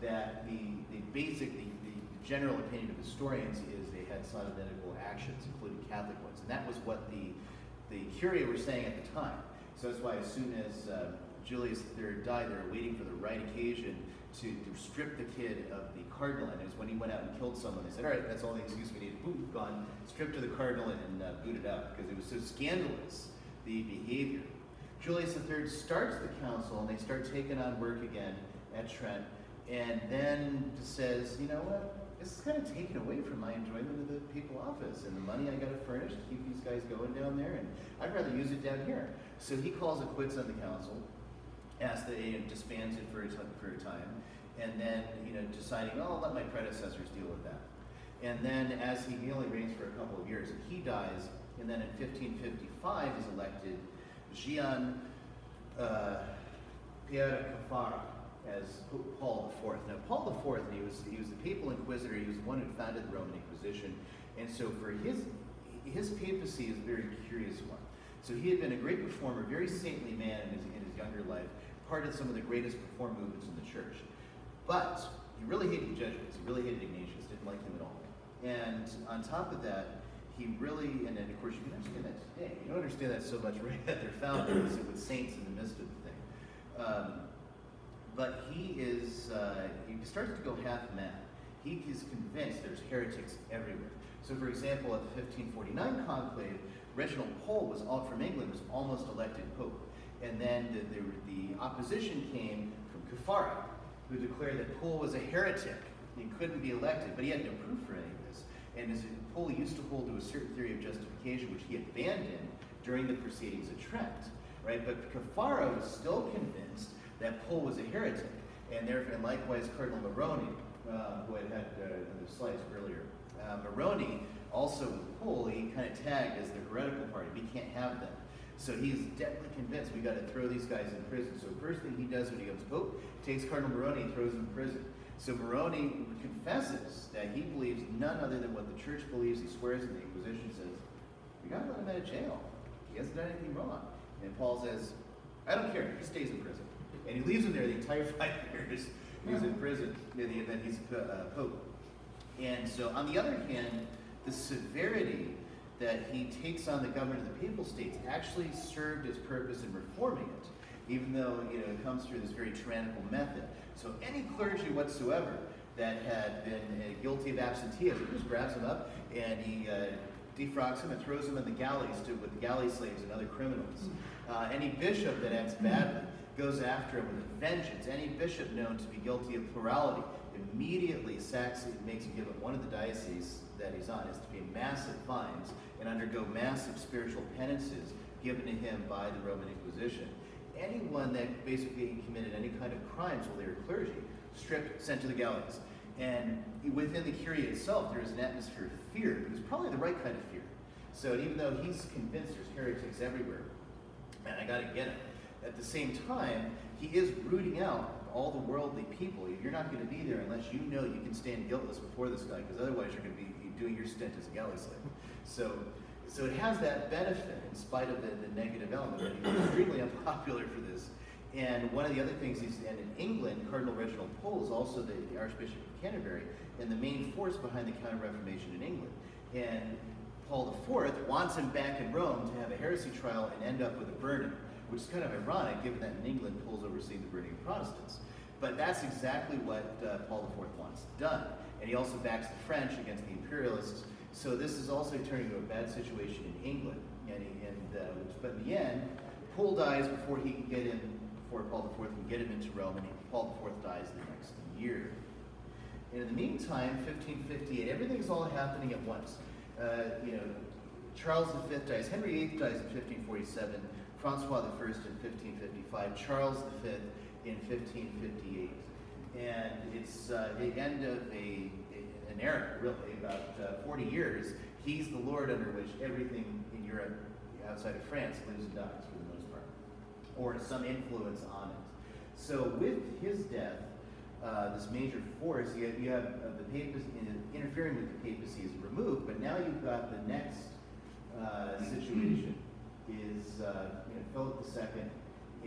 That the, the basic, the, the general opinion of historians is they had synodal actions, including Catholic ones. And that was what the, the Curia were saying at the time. So that's why as soon as uh, Julius III died, they were waiting for the right occasion to, to strip the kid of the cardinal. And it was when he went out and killed someone, they said, all right, that's all the excuse we need. Boom, gone. Stripped to the cardinal and uh, booted out because it was so scandalous, the behavior. Julius III starts the council and they start taking on work again at Trent and then says, you know what? This is kind of taken away from my enjoyment of the papal office and the money I got to furnish to keep these guys going down there, and I'd rather use it down here. So he calls it quits on the council, asks it disbands it for for a time, and then you know deciding, oh, I'll let my predecessors deal with that. And then as he, only reigns for a couple of years, and he dies, and then in 1555 is elected Gian uh, Pierre Carafa as Paul IV. Now, Paul IV, he was he was the papal inquisitor. He was the one who founded the Roman Inquisition, and so for his his papacy is a very curious one. So he had been a great reformer, very saintly man in his, in his younger life, part of some of the greatest reform movements in the church. But he really hated the Jesuits. He really hated Ignatius. Didn't like them at all. And on top of that, he really, and then of course you can understand that today. You don't understand that so much [laughs] right at their founders with saints in the midst of the thing. Um, but he is, uh, he starts to go half mad. He is convinced there's heretics everywhere. So, for example, at the 1549 conclave, Reginald Pole was all from England, was almost elected pope. And then the, the, the opposition came from Carafa, who declared that Pole was a heretic. and couldn't be elected, but he had no proof for any of this. And as Pole used to hold to a certain theory of justification, which he abandoned during the proceedings at Trent, right? But Carafa was still convinced that Pole was a heretic, and therefore, and likewise Cardinal Moroni, uh, who had had uh, the slides earlier. Uh, also with Pole, he kind of tagged as the heretical party. We can't have them. So he's definitely convinced we got to throw these guys in prison. So first thing he does when he becomes pope, takes Cardinal Moroni and throws him in prison. So Moroni confesses that he believes none other than what the church believes. He swears in the Inquisition says, we got to let him out of jail. He hasn't done anything wrong. And Paul says, I don't care. He stays in prison. And he leaves him there the entire [laughs] five years. He's in prison in the event he's uh, pope. And so, on the other hand, the severity that he takes on the government of the papal states actually served its purpose in reforming it, even though you know it comes through this very tyrannical method. So, any clergy whatsoever that had been uh, guilty of absenteeism, he just grabs him up and he uh, them and throws him in the galleys to, with the galley slaves and other criminals. Uh, any bishop that acts badly goes after him with a vengeance. Any bishop known to be guilty of plurality immediately sacks him, makes him give up one of the dioceses that he's on, is to pay massive fines and undergo massive spiritual penances given to him by the Roman Inquisition. Anyone that basically committed any kind of crimes while they were clergy, stripped, sent to the galleys. And within the Curia itself, there is an atmosphere of fear. It was probably the right kind of fear. So even though he's convinced there's heretics everywhere, and I got to get him. At the same time, he is rooting out all the worldly people. You're not going to be there unless you know you can stand guiltless before this guy, because otherwise you're going to be doing your stint as a galley slave. So, so it has that benefit in spite of the, the negative element. But [clears throat] he's extremely unpopular for this. And one of the other things is, and in England, Cardinal Reginald Pole is also the, the Archbishop of Canterbury and the main force behind the Counter-Reformation in England. And Paul IV wants him back in Rome to have a heresy trial and end up with a burning, which is kind of ironic given that in England Pole's overseeing the burning of Protestants. But that's exactly what uh, Paul IV wants done. And he also backs the French against the imperialists. So this is also turning into a bad situation in England. And, he, and uh, but in the end, Paul dies before he can get in, before Paul IV can get him into Rome, and Paul IV dies the next year. And in the meantime, 1558, everything's all happening at once. Uh, you know, Charles V dies, Henry VIII dies in 1547, Francois I in 1555, Charles V in 1558. And it's uh, the end of a, an era, really, about uh, 40 years. He's the Lord under which everything in Europe outside of France lives and dies for the most part, or some influence on it. So with his death, uh, this major force, you have, you have uh, the papacy, interfering with the papacy is removed, but now you've got the next uh, situation [clears throat] is uh, you know, Philip II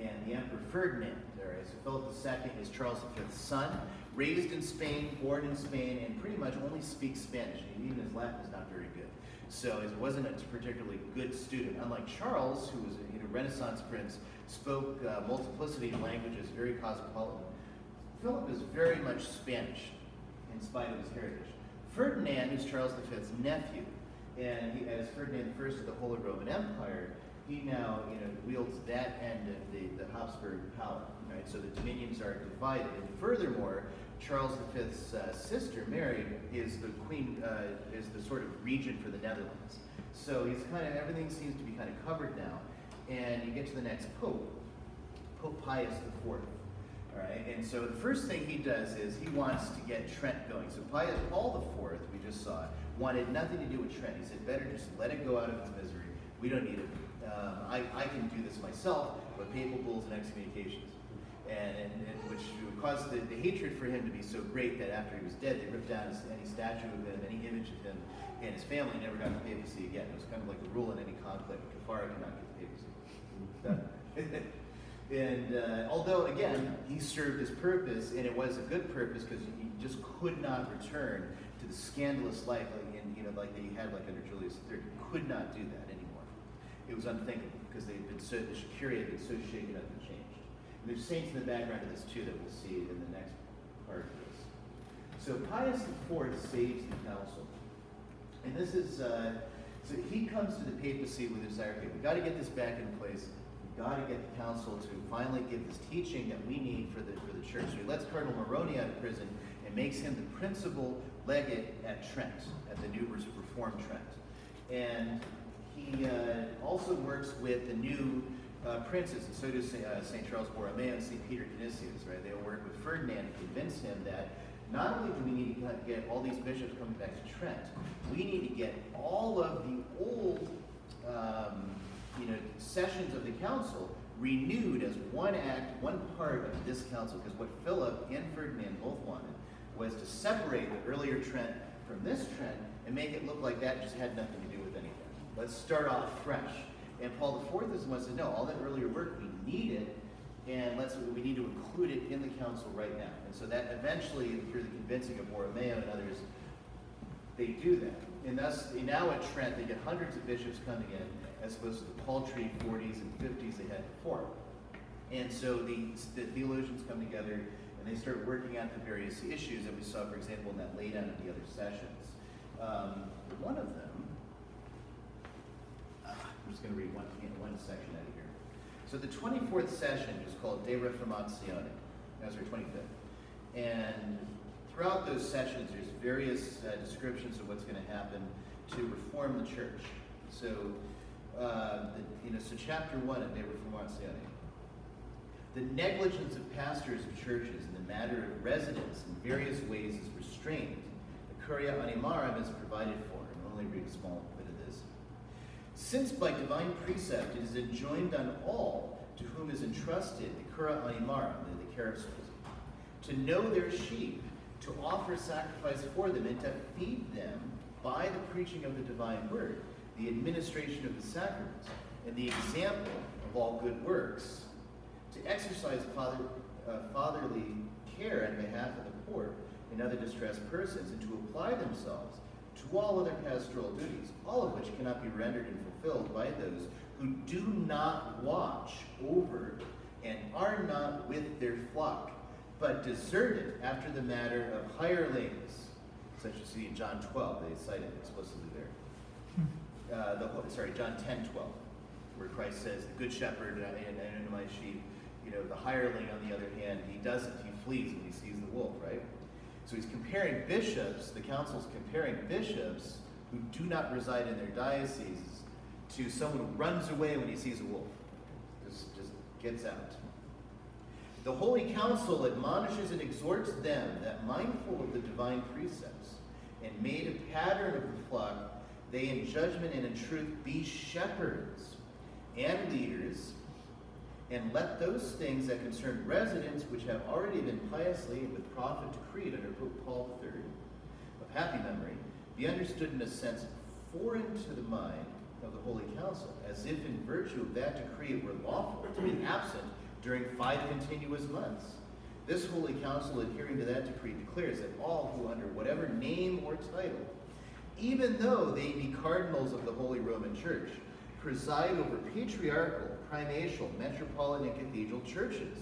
and the Emperor Ferdinand. All right, so Philip II is Charles V's son, raised in Spain, born in Spain, and pretty much only speaks Spanish. Even his Latin is not very good. So he wasn't a particularly good student. Unlike Charles, who was a you know, Renaissance prince, spoke uh, multiplicity of languages, very cosmopolitan. Philip is very much Spanish, in spite of his heritage. Ferdinand is Charles V's nephew, and he, as Ferdinand I of the Holy Roman Empire, he now you know wields that end of the, the Habsburg power, right? So the dominions are divided. And furthermore, Charles V's uh, sister, Mary, is the queen, uh, is the sort of regent for the Netherlands. So he's kind of, everything seems to be kind of covered now. And you get to the next pope, Pope Pius IV. All right, and so the first thing he does is he wants to get Trent going. So Pius Paul IV, we just saw, wanted nothing to do with Trent. He said, better just let it go out of its misery. We don't need it um, I, I can do this myself, but papal bulls and excommunications. And, and, and which caused the, the, hatred for him to be so great that after he was dead, they ripped down his, any statue of him, any image of him, and his family never got the papacy again. It was kind of like the rule in any conclave: Carafa cannot get the papacy. [laughs] and uh, although again he served his purpose, and it was a good purpose because he just could not return to the scandalous life like in, you know like they had like under Julius III. Could not do that anymore. it was unthinkable because they'd been so, the had been so shaken up and changed. And there's saints in the background of this too that we'll see in the next part of this. So Pius IV saves the council. And this is, uh, so he comes to the papacy with his desire, okay, we've got to get this back in place. We've got to get the council to finally give this teaching that we need for the, for the church. So he lets Cardinal Moroni out of prison and makes him the principal legate at Trent, at the new Reformed Trent. And he uh, also works with the new uh, princes, and so does St. Uh, Charles Borromeo and St. Peter Canisius, right? They'll work with Ferdinand to convince him that not only do we need to get all these bishops coming back to Trent, we need to get all of the old, um, you know, sessions of the council renewed as one act, one part of this council. Because what Philip and Ferdinand both wanted was to separate the earlier Trent from this Trent and make it look like that just had nothing to do with anything. Let's start off fresh. And Paul IV is the one said, no, all that earlier work, we need it, and let's we need to include it in the council right now. And so that eventually, through the convincing of Borromeo and others, they do that. And thus, now at Trent, they get hundreds of bishops coming in, as opposed to the paltry 40s and 50s they had before. And so the, the theologians come together and they start working out the various issues that we saw, for example, in that laydown of the other sessions. Um, one of them I'm just going to read one, one section out of here. So the 24th session is called De Reformatione. That's our 25th. And throughout those sessions, there's various uh, descriptions of what's going to happen to reform the church. So, uh, the, you know, so chapter one of De Reformatione. The negligence of pastors of churches in the matter of residence in various ways is restrained. The cura animarum is provided for. I'm only read a small Since by divine precept it is enjoined on all to whom is entrusted the cura animarum, the, care of souls, to know their sheep, to offer sacrifice for them, and to feed them by the preaching of the divine word, the administration of the sacraments, and the example of all good works, to exercise father, uh, fatherly care on behalf of the poor and other distressed persons, and to apply themselves to all other pastoral duties, all of which cannot be rendered and fulfilled by those who do not watch over and are not with their flock, but deserted after the manner of hirelings, such as you see in John 12, they cite it explicitly there. Uh, the, sorry, John 10, 12, where Christ says, the good shepherd and, and, and my sheep, you know, the hireling on the other hand, he doesn't, he flees when he sees the wolf, right? So he's comparing bishops, the council's comparing bishops who do not reside in their dioceses to someone who runs away when he sees a wolf. Just, just gets out. The Holy Council admonishes and exhorts them that mindful of the divine precepts and made a pattern of the flock, they in judgment and in truth be shepherds and leaders and let those things that concern residence which have already been piously and with profit decreed under Pope Paul III of happy memory be understood in a sense foreign to the mind of the Holy Council, as if in virtue of that decree it were lawful to be absent during five continuous months. This Holy Council, adhering to that decree, declares that all who, under whatever name or title, even though they be cardinals of the Holy Roman Church, preside over patriarchal, primatial, metropolitan, and cathedral churches.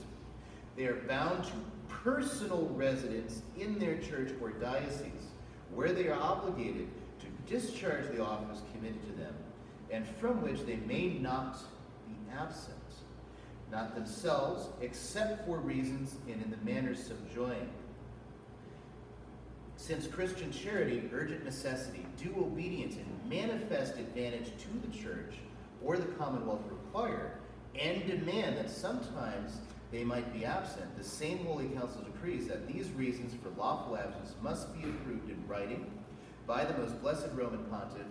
They are bound to personal residence in their church or diocese, where they are obligated to discharge the office committed to them, and from which they may not be absent, not themselves, except for reasons and in the manner subjoined. Since Christian charity, urgent necessity, due obedience, and manifest advantage to the church or the commonwealth require, and demand that sometimes they might be absent, the same Holy Council decrees that these reasons for lawful absence must be approved in writing by the most blessed Roman pontiff,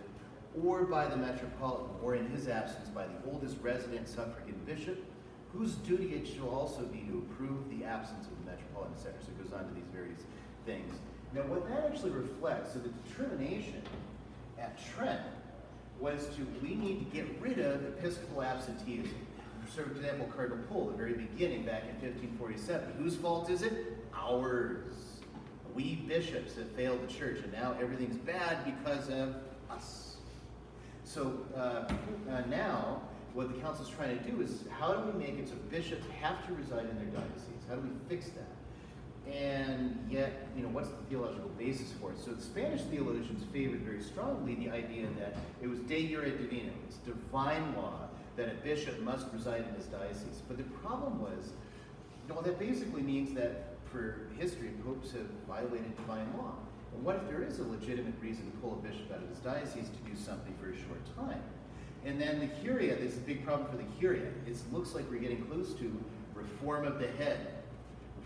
or by the metropolitan, or in his absence by the oldest resident suffragan bishop, whose duty it shall also be to approve the absence of the metropolitan secretary. So it goes on to these various things. Now, what that actually reflects, so the determination at Trent was to, we need to get rid of episcopal absenteeism. For example, Cardinal Pole, the very beginning, back in 1547. Whose fault is it? Ours. We bishops have failed the church, and now everything's bad because of us. So uh, uh, now, what the council is trying to do is, how do we make it so bishops have to reside in their diocese? How do we fix that? and yet, you know, what's the theological basis for it? So the Spanish theologians favored very strongly the idea that it was de jure divino, it's divine law that a bishop must reside in his diocese. But the problem was, you know, that basically means that for history, popes have violated divine law. And what if there is a legitimate reason to pull a bishop out of his diocese to do something for a short time? And then the curia, there's a big problem for the curia. It looks like we're getting close to reform of the head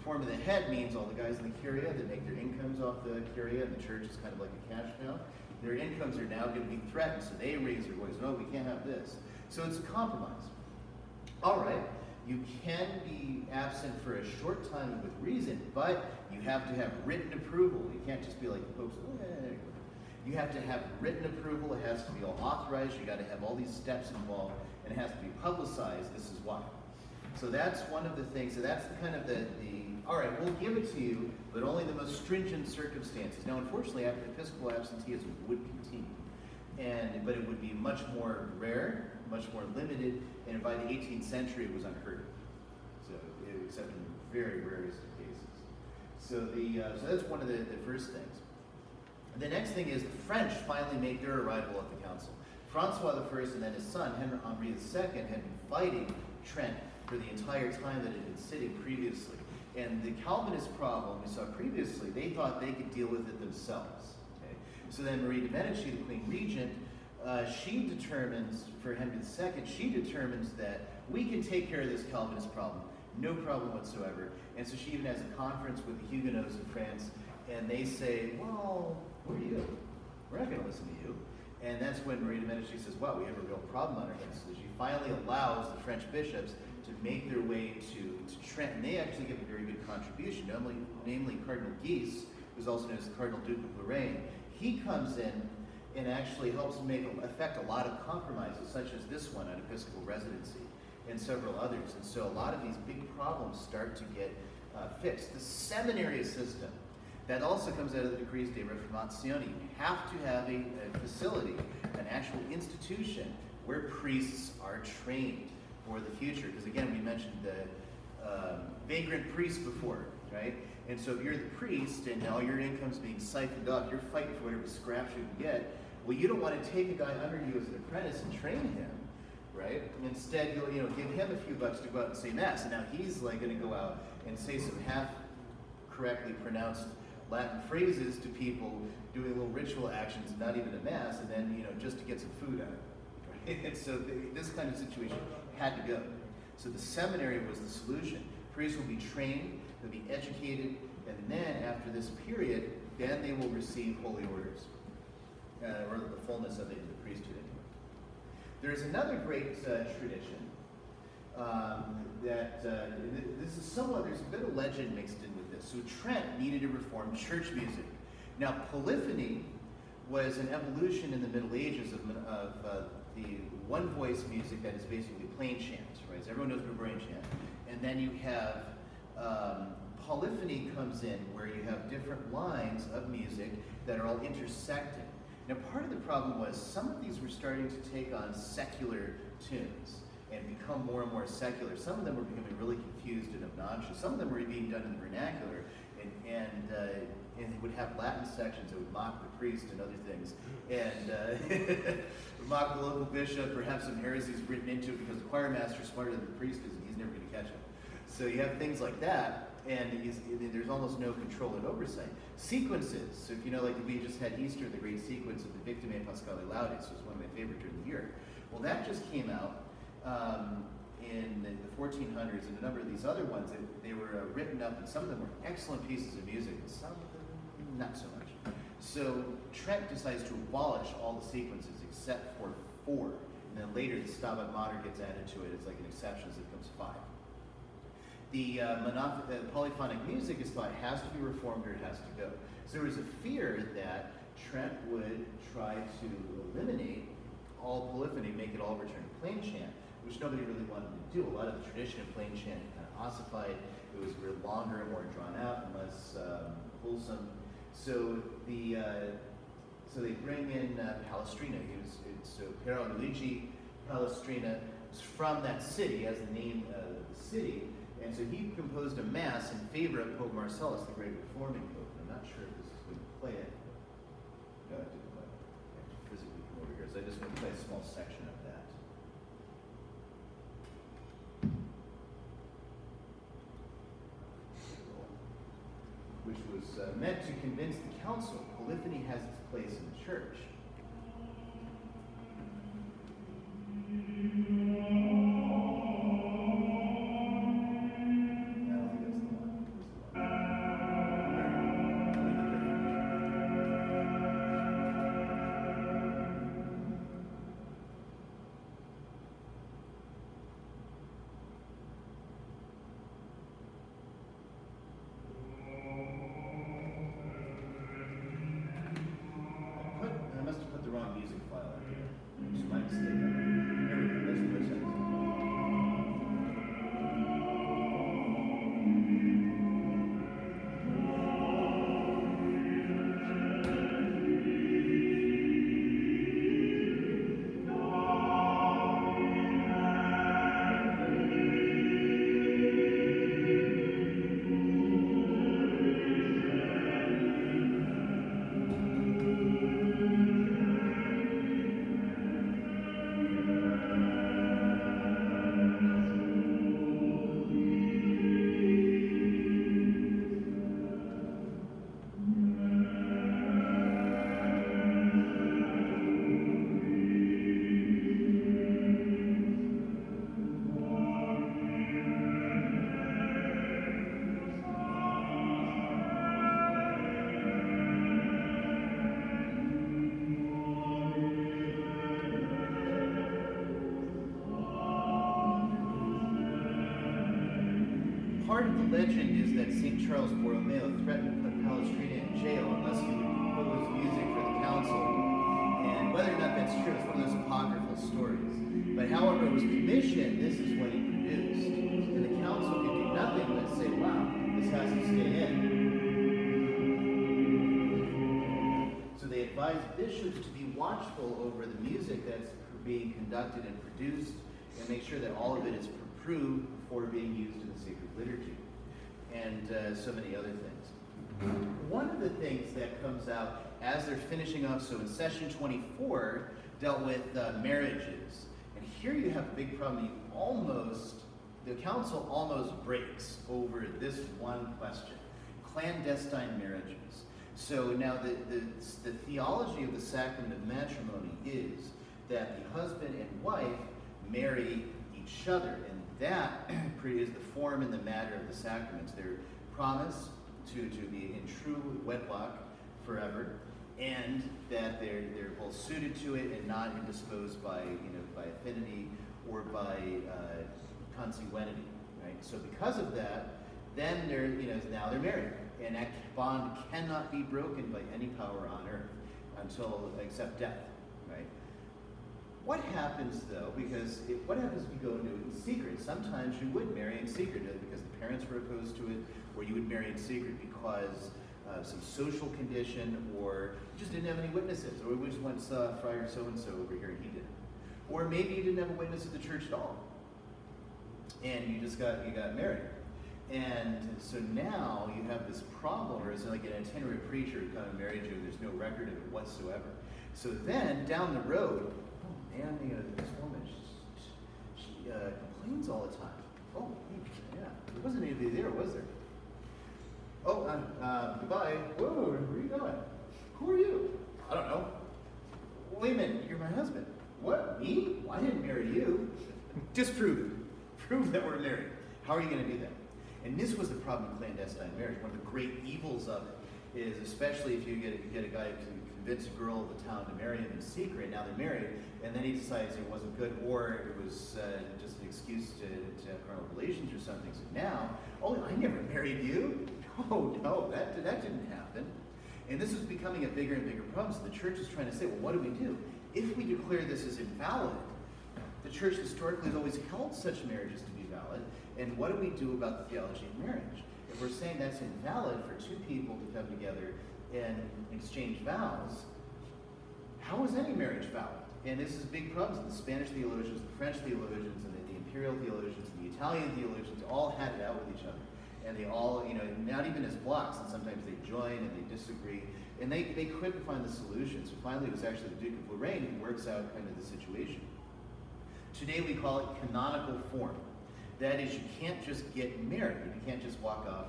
Reform of the head means all the guys in the curia that make their incomes off the curia, and the church is kind of like a cash cow. Their incomes are now going to be threatened, so they raise their voice. No, we can't have this. So it's a compromise. All right, you can be absent for a short time with reason, but you have to have written approval. You can't just be like oh, yeah, you have to have written approval. It has to be all authorized. You got to have all these steps involved, and it has to be publicized. This is why. So that's one of the things. So that's the kind of the, the all right, we'll give it to you, but only the most stringent circumstances. Now, unfortunately, episcopal absenteeism would continue, and but it would be much more rare, much more limited, and by the 18th century, it was unheard of. So, except in very rarest of cases. So the uh, so that's one of the, the first things. The next thing is the French finally make their arrival at the council. Francois I and then his son, Henry Henri II, had been fighting Trent for the entire time that it had been sitting previously. And the Calvinist problem we saw previously, they thought they could deal with it themselves. So then Marie de Medici, the Queen Regent, uh, she determines, for Henry II, she determines that we can take care of this Calvinist problem, no problem whatsoever. And so she even has a conference with the Huguenots in France, and they say, well, who are you? We're not going to listen to you. And that's when Marie de Medici says, wow, we have a real problem on our hands. So she finally allows the French bishops to make their way to, to Trent, and they actually give a very good contribution, namely, namely Cardinal Guise, who's also known as Cardinal Duke of Lorraine. He comes in and actually helps make affect a lot of compromises, such as this one on episcopal residency and several others. And so a lot of these big problems start to get uh, fixed. The seminary system, that also comes out of the decrees de reformatione. You have to have a, a facility, an actual institution where priests are trained for the future. Because again, we mentioned the um, vagrant priest before, right? And so if you're the priest and all your income's being siphoned off, you're fighting for whatever scraps you can get. Well, you don't want to take a guy under you as an apprentice and train him, right? Instead, you'll you know give him a few bucks to go out and say mass, and now he's like going to go out and say some half correctly pronounced Latin phrases to people doing little ritual actions, not even a mass, and then you know just to get some food out of [laughs] it. Right? So the, this kind of situation had to go. So the seminary was the solution. Priests will be trained, they'll be educated, and then after this period, then they will receive holy orders, uh, or the fullness of in the priesthood. There's another great uh, tradition um, that uh, this is somewhat, there's a bit of legend mixed in with this. So Trent needed to reform church music. Now, polyphony was an evolution in the Middle Ages of, of uh, the one voice music that is basically plain chant, right? So everyone knows Gregorian chant. And then you have um, polyphony comes in where you have different lines of music that are all intersecting. Now, part of the problem was some of these were starting to take on secular tunes and become more and more secular. Some of them were becoming really confused and obnoxious. Some of them were being done in the vernacular and, and, uh, and would have Latin sections that would mock the priest and other things. And uh, [laughs] mock the local bishop or have some heresies written into it because the choir master is smarter than the priest is and he's never going to catch it. So you have things like that and there's almost no control and oversight. Sequences, so if you know, like we just had Easter, the great sequence of the Victimae Paschali Laudis, was one of my favorite during the year. Well, that just came out um, in the 1400s, and a number of these other ones, they, they were uh, written up, and some of them were excellent pieces of music, and some of them not so much. So Trent decides to abolish all the sequences except for four, and then later the Stabat Mater gets added to it. It's like an exception, so it becomes five. The uh, monoph- uh, polyphonic music is thought has to be reformed or it has to go. So there was a fear that Trent would try to eliminate all polyphony, make it all return to plain chant which nobody really wanted to do. A lot of the tradition of plain chant kind of ossified. It was longer, and more drawn out, and less um, wholesome. So the uh, so they bring in uh, Palestrina. He was so Piero Luigi Palestrina was from that city, as the name of the city, and so he composed a mass in favor of Pope Marcellus, the great reforming pope. I'm not sure if this is going to play it. No, I didn't play it. Physically come over here, so I just want to play a small section of that. which was uh, meant to convince the council polyphony has its place in the church. Conducted and produced and make sure that all of it is approved before being used in the sacred liturgy. And uh, so many other things. One of the things that comes out as they're finishing up, so in session 24, dealt with uh, marriages. And here you have a big problem. You almost, the council almost breaks over this one question clandestine marriages. So now the, the, the theology of the sacrament of matrimony is that the husband and wife marry each other, and that [clears throat] is the form and the matter of the sacraments. They're promise to, to be in true wedlock forever, and that they're, they're both suited to it and not indisposed by, you know, by affinity or by uh, consanguinity, right? So because of that, then they're, you know, now they're married. And that bond cannot be broken by any power on earth until, except death? What happens though, because if, what happens if you go into it in secret? Sometimes you would marry in secret because the parents were opposed to it, or you would marry in secret because uh, some social condition, or you just didn't have any witnesses, or we just went saw Friar so-and-so over here and he did it. Or maybe you didn't have a witness at the church at all, and you just got, you got married. And so now you have this problem, or it's like an itinerant preacher who kind of married you, and there's no record of it whatsoever. So then down the road, man, you know, this woman, she, she uh, complains all the time. Oh, yeah, there wasn't anybody there, was there? Oh, uh, uh, goodbye. Whoa, where are you going? Who are you? I don't know. Wait a minute, you're my husband. What? Me? Well, I didn't marry you. Disprove it. Prove that we're married. How are you going to do that? And this was the problem in clandestine marriage. One of the great evils of it is, especially if you get a, you get a guy to convince a girl of the town to marry him in secret, now they're married, and then he decides it wasn't good, or it was uh, just an excuse to, to have carnal relations or something. So now, oh, I never married you. [laughs] Oh, no, that, that didn't happen. And this is becoming a bigger and bigger problem. So the church is trying to say, well, what do we do? If we declare this as invalid, the church historically has always held such marriages to be valid, and what do we do about the theology of marriage? If we're saying that's invalid for two people to come together and exchange vows, how is any marriage valid? And this is big problems. The Spanish theologians, the French theologians, and the, the imperial theologians, and the Italian theologians all had it out with each other. And they all, you know, not even as blocks, and sometimes they join and they disagree. And they, they couldn't find the solution. So finally, it was actually the Duke of Lorraine who works out kind of the situation. Today, we call it canonical form. That is, you can't just get married. You can't just walk off,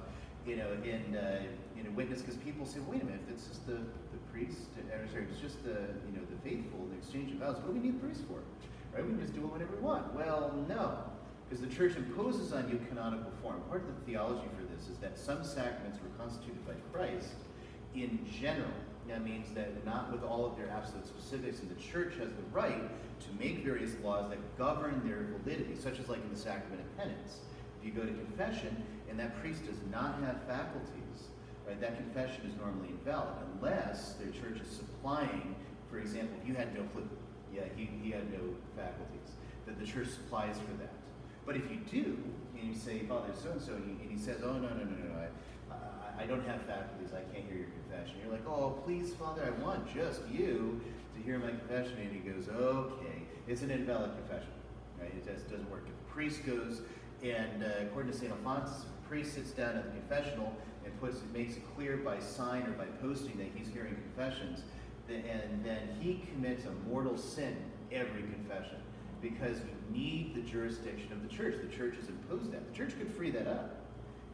you know, in, uh, in a witness, because people say, wait a minute, if it's just the, the priest, uh, or sorry, it's just the, you know, the faithful, the exchange of vows, what do we need priests for? Right? We can just do it whenever we want. Well, no, because the church imposes on you canonical form. Part of the theology for this is that some sacraments were constituted by Christ in general. That means that not with all of their absolute specifics, and the church has the right to make various laws that govern their validity, such as like in the sacrament of penance. If you go to confession and that priest does not have faculties, right, that confession is normally invalid unless their church is supplying, for example, if you had no yeah, he, he had no faculties, that the church supplies for that. But if you do, and you say, Father so and so, and he says, Oh, no, no, no, no, I, I, I don't have faculties, I can't hear your confession. You're like, Oh, please, Father, I want just you to hear my confession. And he goes, Okay, it's an invalid confession, right? It just doesn't work. If a priest goes, and uh, according to St. Alphonsus, if a priest sits down at the confessional and puts it, makes it clear by sign or by posting that he's hearing confessions, and then he commits a mortal sin every confession because we need the jurisdiction of the church. The church has imposed that. The church could free that up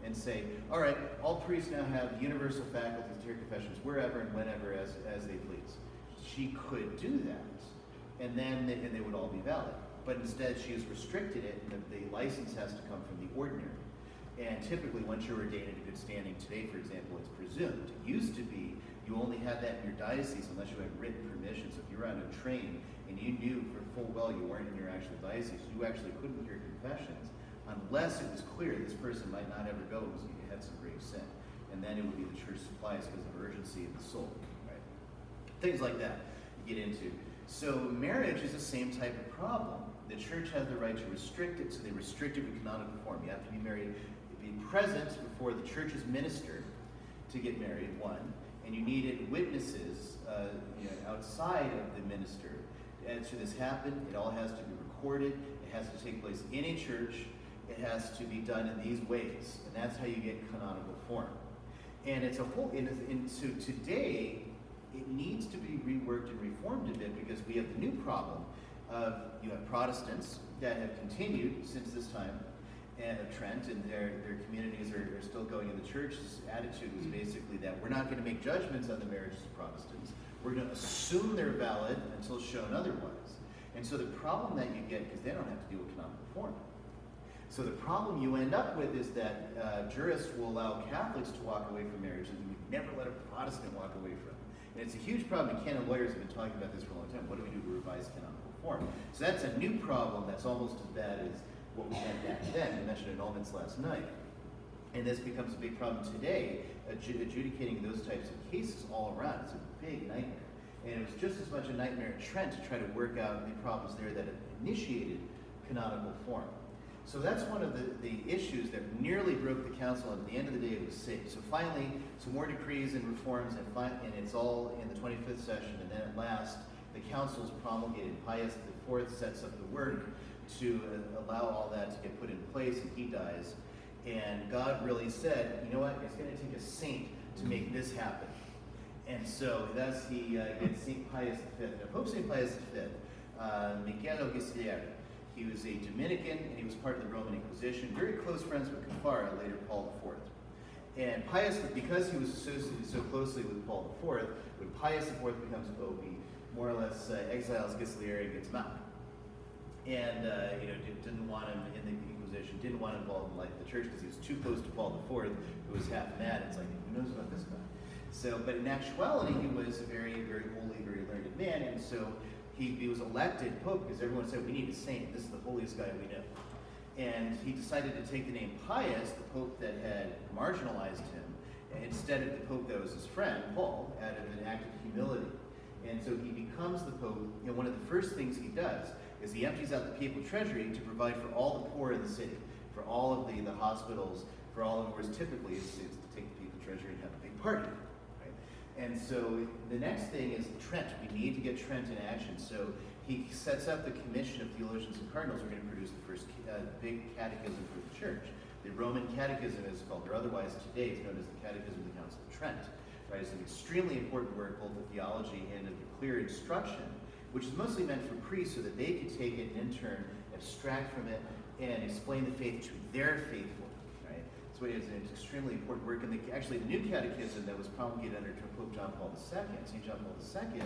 and say, all right, all priests now have universal faculties to hear confessions wherever and whenever as, as they please. She could do that, and then they, and they would all be valid. But instead, she has restricted it, and the, the license has to come from the ordinary. And typically, once you're ordained in good standing today, for example, it's presumed. It used to be you only had that in your diocese unless you had written permission. So if you were on a train and you knew for full well you weren't in your actual diocese, you actually couldn't hear confessions unless it was clear this person might not ever go because he had some grave sin. And then it would be the church supplies because of urgency of the soul, right? Things like that you get into. So marriage is the same type of problem. The church has the right to restrict it, so they restrict it in canonical form. You have to be married, be present before the church's minister to get married, one, and you needed witnesses uh, you know, outside of the minister. And should this happen, it all has to be recorded, it has to take place in a church, it has to be done in these ways, and that's how you get canonical form. And it's a whole, and, and so today, it needs to be reworked and reformed a bit because we have the new problem of you have Protestants that have continued since this time of Trent, and their, their communities are, are still going, and the church's attitude was basically that we're not going to make judgments on the marriages of Protestants. We're going to assume they're valid until shown otherwise. And so the problem that you get, because they don't have to do with canonical form. So the problem you end up with is that uh, jurists will allow Catholics to walk away from marriage, and we never let a Protestant walk away from. And it's a huge problem, and canon lawyers have been talking about this for a long time. What do we do to revise canonical form? So that's a new problem that's almost as bad as what we had back then. We mentioned annulments last night. And this becomes a big problem today, adjudicating those types of cases all around. It's a big nightmare. And it was just as much a nightmare at Trent to try to work out the problems there that initiated canonical form. So that's one of the, the issues that nearly broke the council, and at the end of the day it was saved. So finally, some more decrees and reforms, and, and it's all in the 25th session, and then at last, the council's promulgated. Pius IV sets up the work to allow all that to get put in place, and he dies. And God really said, you know what, it's going to take a saint to make this happen. And so thus he uh, gets St. Pius V. Pope St. Pius V, uh, Michele Ghislieri, he was a Dominican and he was part of the Roman Inquisition, very close friends with Carafa, later Paul IV. And Pius, because he was associated so closely with Paul IV, when Pius IV becomes Pope, he more or less uh, exiles Ghislieri and gets out and uh, you know did, not want him in the Inquisition, didn't want him involved in of the church because he was too close to Paul IV, who was half mad. It's like who knows about this guy? So, but in actuality, he was a very, very holy, very learned man, and so he, he was elected pope because everyone said we need a saint. This is the holiest guy we know. And he decided to take the name Pius, the pope that had marginalized him, instead of the pope that was his friend, Paul, out of an act of humility. And so he becomes the pope, and one of the first things he does is he empties out the papal treasury to provide for all the poor in the city, for all of the, the hospitals, for all of whereas typically it's to take the papal treasury and have a big party. Right? And so the next thing is Trent. We need to get Trent in action. So he sets up the commission of theologians and cardinals. We're going to produce the first uh, big catechism for the church. The Roman Catechism is called, or otherwise today it's known as the Catechism of the Council of Trent. Right? It's an extremely important work, both of theology and of the clear instruction which is mostly meant for priests so that they could take it and in turn abstract from it and explain the faith to their faithful. Right? So it is an extremely important work. And the, actually, the new catechism that was promulgated under Pope John Paul II, St. John Paul II,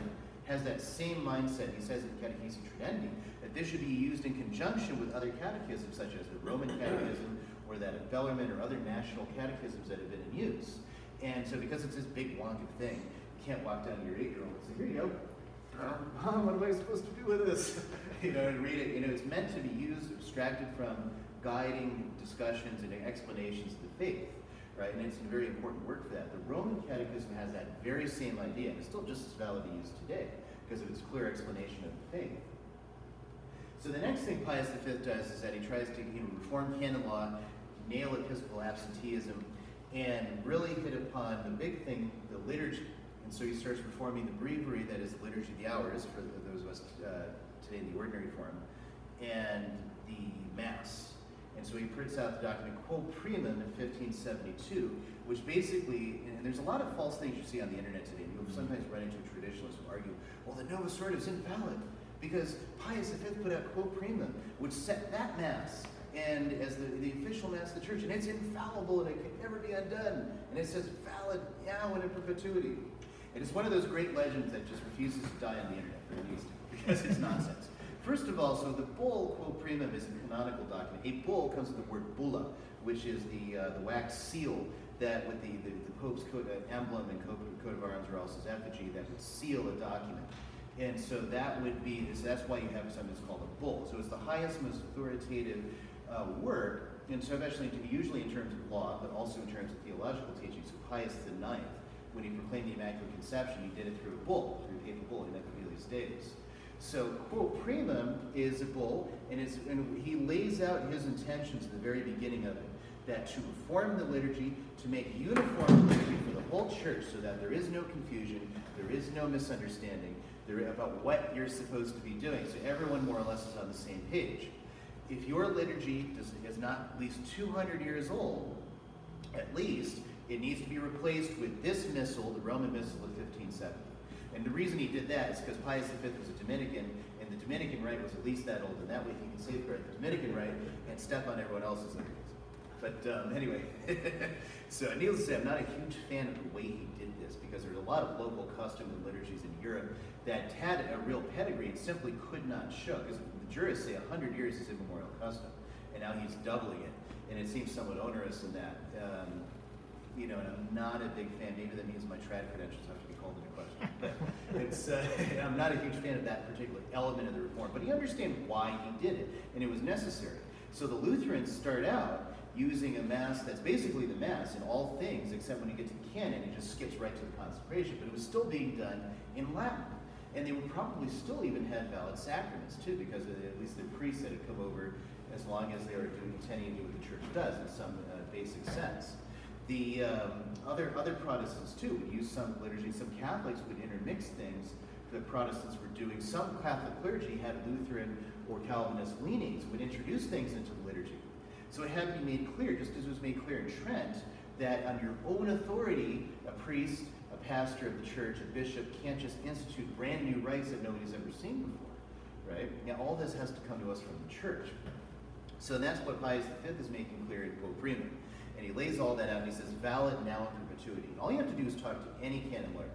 has that same mindset. He says in Catechesi Tradendae that this should be used in conjunction with other catechisms, such as the Roman Catechism or that of Bellarmine or other national catechisms that have been in use. And so, because it's this big wonky thing, you can't walk down to your eight-year-old and say, "Here you go, Mom, [laughs] what am I supposed to do with this? [laughs] you know, and read it. You know, it's meant to be used, abstracted from guiding discussions and explanations of the faith, right? And it's a very important work for that. The Roman Catechism has that very same idea, and it's still just as valid to use today because of its clear explanation of the faith. So the next thing Pius V does is that he tries to you know, reform canon law, nail episcopal absenteeism, and really hit upon the big thing, the liturgy. And so he starts performing the breviary that is the Liturgy of the Hours for those of us uh, today in the ordinary form, and the Mass. And so he prints out the document Quo Primum in 1572, which basically, and there's a lot of false things you see on the internet today. You'll sometimes run into traditionalists who argue, well, the Novus Ordo is invalid because Pius V put out Quo Primum, which set that Mass and as the, the official mass of the church, and it's infallible and it can never be undone. And it says valid now and in perpetuity. It is one of those great legends that just refuses to die on the internet, or at least because it's nonsense. First of all, so the bull, quo primum, is a canonical document. A bull comes with the word bulla, which is the, uh, the wax seal that with the, the, the Pope's coat, uh, emblem and coat, coat of arms or else his effigy that would seal a document. And so that would be, so that's why you have something that's called a bull. So it's the highest, most authoritative uh, work and so especially usually in terms of law, but also in terms of theological teaching. So Pius IX, when he proclaimed the Immaculate Conception, he did it through a bull, through a papal bull Ineffabilis Deus. So quo primum is a bull, and, and he lays out his intentions at the very beginning of it, that to reform the liturgy, to make uniform liturgy for the whole church so that there is no confusion, there is no misunderstanding there, about what you're supposed to be doing, so everyone more or less is on the same page. If your liturgy does, is not at least 200 years old, at least, it needs to be replaced with this missal, the Roman Missal of 1570. And the reason he did that is because Pius V was a Dominican, and the Dominican rite was at least that old, and that way he could safeguard the Dominican rite and step on everyone else's liturgies. But um, anyway, [laughs] so needless to say, I'm not a huge fan of the way he did this because there's a lot of local custom and liturgies in Europe that had a real pedigree and simply could not show because the jurists say 100 years is immemorial custom, and now he's doubling it, and it seems somewhat onerous in that. Um, you know, and I'm not a big fan. Maybe that means my trad credentials have to be called into question. But it's, uh, [laughs] I'm not a huge fan of that particular element of the reform. But you understand why he did it, and it was necessary. So the Lutherans start out using a mass that's basically the mass in all things, except when you get to the canon, it just skips right to the consecration. But it was still being done in Latin. And they would probably still even have valid sacraments too, because at least the priests that had come over as long as they were doing, intending to do what the church does in some uh, basic sense. The um, other other Protestants too would use some liturgy. Some Catholics would intermix things that Protestants were doing. Some Catholic clergy had Lutheran or Calvinist leanings, would introduce things into the liturgy. So it had to be made clear, just as it was made clear in Trent, that on your own authority, a priest, a pastor of the church, a bishop can't just institute brand new rites that nobody's ever seen before. Right? Now all this has to come to us from the church. So that's what Pius V is making clear in Quo Primum. And he lays all that out and he says, valid now in perpetuity. All you have to do is talk to any canon lawyer.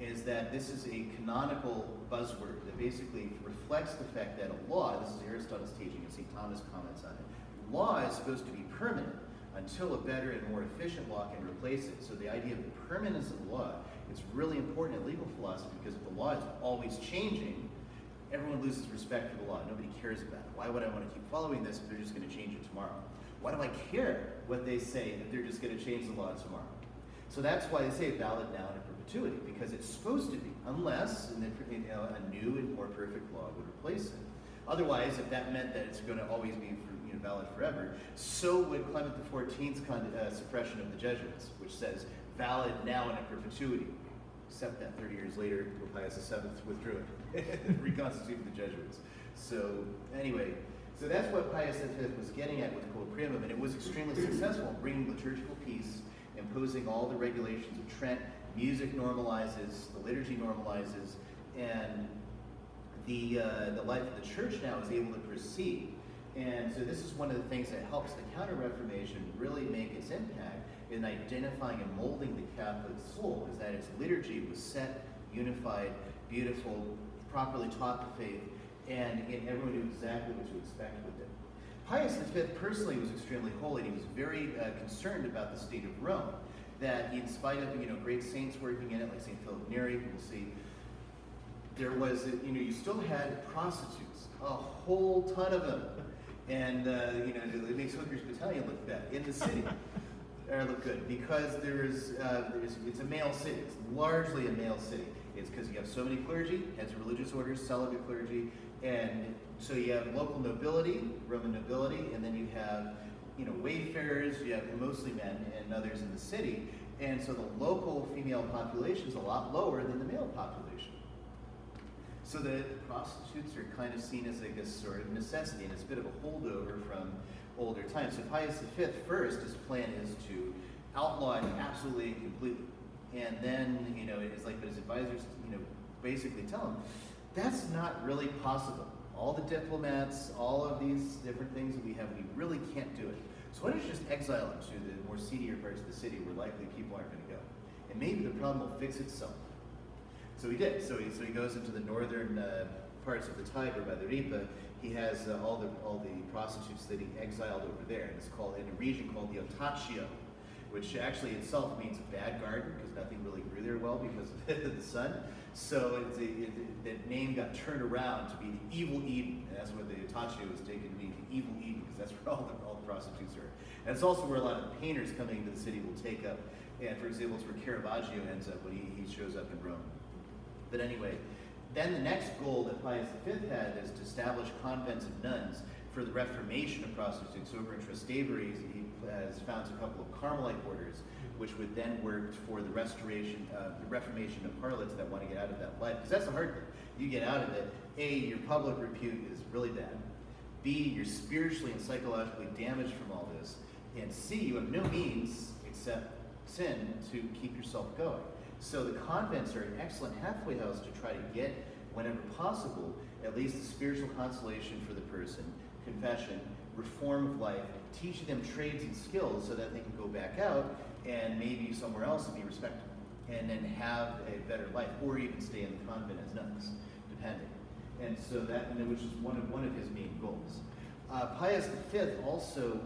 Is that this is a canonical buzzword that basically reflects the fact that a law, this is Aristotle's teaching, and St. Thomas comments on it, law is supposed to be permanent until a better and more efficient law can replace it. So the idea of the permanence of the law is really important in legal philosophy because if the law is always changing, everyone loses respect for the law. Nobody cares about it. Why would I want to keep following this if they're just going to change it tomorrow? Why do I care what they say if they're just going to change the law tomorrow? So that's why they say valid now in perpetuity, because it's supposed to be, unless you know, a new and more perfect law would replace it. Otherwise, if that meant that it's going to always be you know, valid forever, so would Clement XIV's uh, suppression of the Jesuits, which says valid now and in perpetuity. Except that 30 years later, Pope Pius VII withdrew it, [laughs] reconstituted the Jesuits. So anyway, so that's what Pius V was getting at with Quo Primum, and it was extremely successful in bringing liturgical peace, imposing all the regulations of Trent. Music normalizes, the liturgy normalizes, and the, uh, the life of the church now is able to proceed. And so this is one of the things that helps the Counter-Reformation really make its impact in identifying and molding the Catholic soul, is that its liturgy was set, unified, beautiful, properly taught the faith, and again, everyone knew exactly what to expect with it. Pius V personally was extremely holy. He was very uh, concerned about the state of Rome. That in spite of you know great saints working in it, like Saint Philip Neri, we'll see, there was you know you still had prostitutes, a whole ton of them, and uh, you know it makes Hooker's Battalion look bad in the city. [laughs] or look good because there's, uh, there's it's a male city. It's largely a male city. It's because you have so many clergy, heads of religious orders, celibate clergy, and so you have local nobility, Roman nobility, and then you have you know wayfarers, you have mostly men and others in the city. And so the local female population is a lot lower than the male population. So the prostitutes are kind of seen as like a sort of necessity, and it's a bit of a holdover from older times. So Pius V first, his plan is to outlaw it absolutely and completely. And then, you know, it's like, but his advisors, you know, basically tell him, that's not really possible. All the diplomats, all of these different things that we have, we really can't do it. So why don't you just exile them to the more seedier parts of the city where likely people aren't going to go? And maybe the problem will fix itself. So he did. So he, so he goes into the northern uh, parts of the Tiber by the Ripa. He has uh, all the all the prostitutes that he exiled over there, and it's called in a region called the Ortaccio. which actually itself means a bad garden because nothing really grew there well because of [laughs] the sun. So a, it, that name got turned around to be the evil Eden. And that's where the Ortaccio was taken to mean, the evil Eden, because that's where all the, all the prostitutes are. And it's also where a lot of painters coming into the city will take up. And for example, it's where Caravaggio ends up when he, he shows up in Rome. But anyway, then the next goal that Pius V had is to establish convents of nuns for the reformation of prostitutes. Over in Trastevere, he has found a couple of Carmelite orders, which would then work for the restoration, uh, the reformation of harlots that want to get out of that life. Because that's the hard thing. You get out of it, A, your public repute is really bad. B, you're spiritually and psychologically damaged from all this. And C, you have no means except sin to keep yourself going. So the convents are an excellent halfway house to try to get, whenever possible, at least the spiritual consolation for the person, confession, reform of life, teaching them trades and skills so that they can go back out and maybe somewhere else and be respected and then have a better life or even stay in the convent as nuns, depending. And so that, and which is one of, one of his main goals. Uh, Pius V also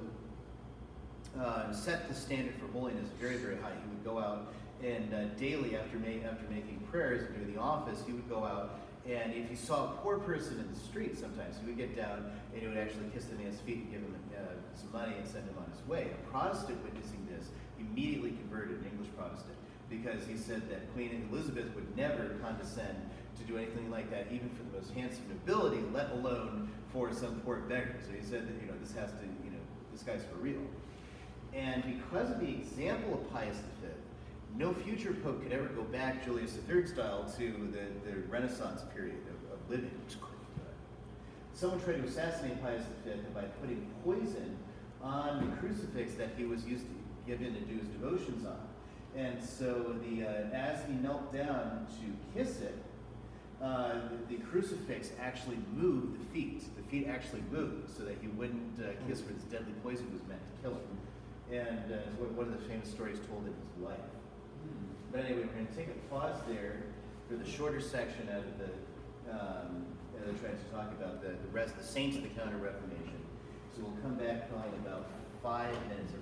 uh, set the standard for holiness very, very high. He would go out and uh, daily after, ma- after making prayers near the office, he would go out and if he saw a poor person in the street sometimes, he would get down and he would actually kiss the man's feet and give him uh, some money and send him on his way. A Protestant witnessing this immediately converted an English Protestant because he said that Queen Elizabeth would never condescend to do anything like that, even for the most handsome nobility, let alone for some poor beggar. So he said that, you know, this has to, you know, this guy's for real. And because of the example of Pius V, no future pope could ever go back Julius III style to the, the Renaissance period of, of living. Someone tried to assassinate Pius V by putting poison on the crucifix that he was used to given to do his devotions on. And so the uh, as he knelt down to kiss it, uh, the, the, crucifix actually moved the feet. The feet actually moved so that he wouldn't uh, kiss where this deadly poison was meant to kill him. And uh, one of the famous stories told in his life. But anyway, we're going to take a pause there for the shorter section out of the, um, uh, trying to talk about the, the rest, the saints of the Counter Reformation. So we'll come back probably in about five minutes,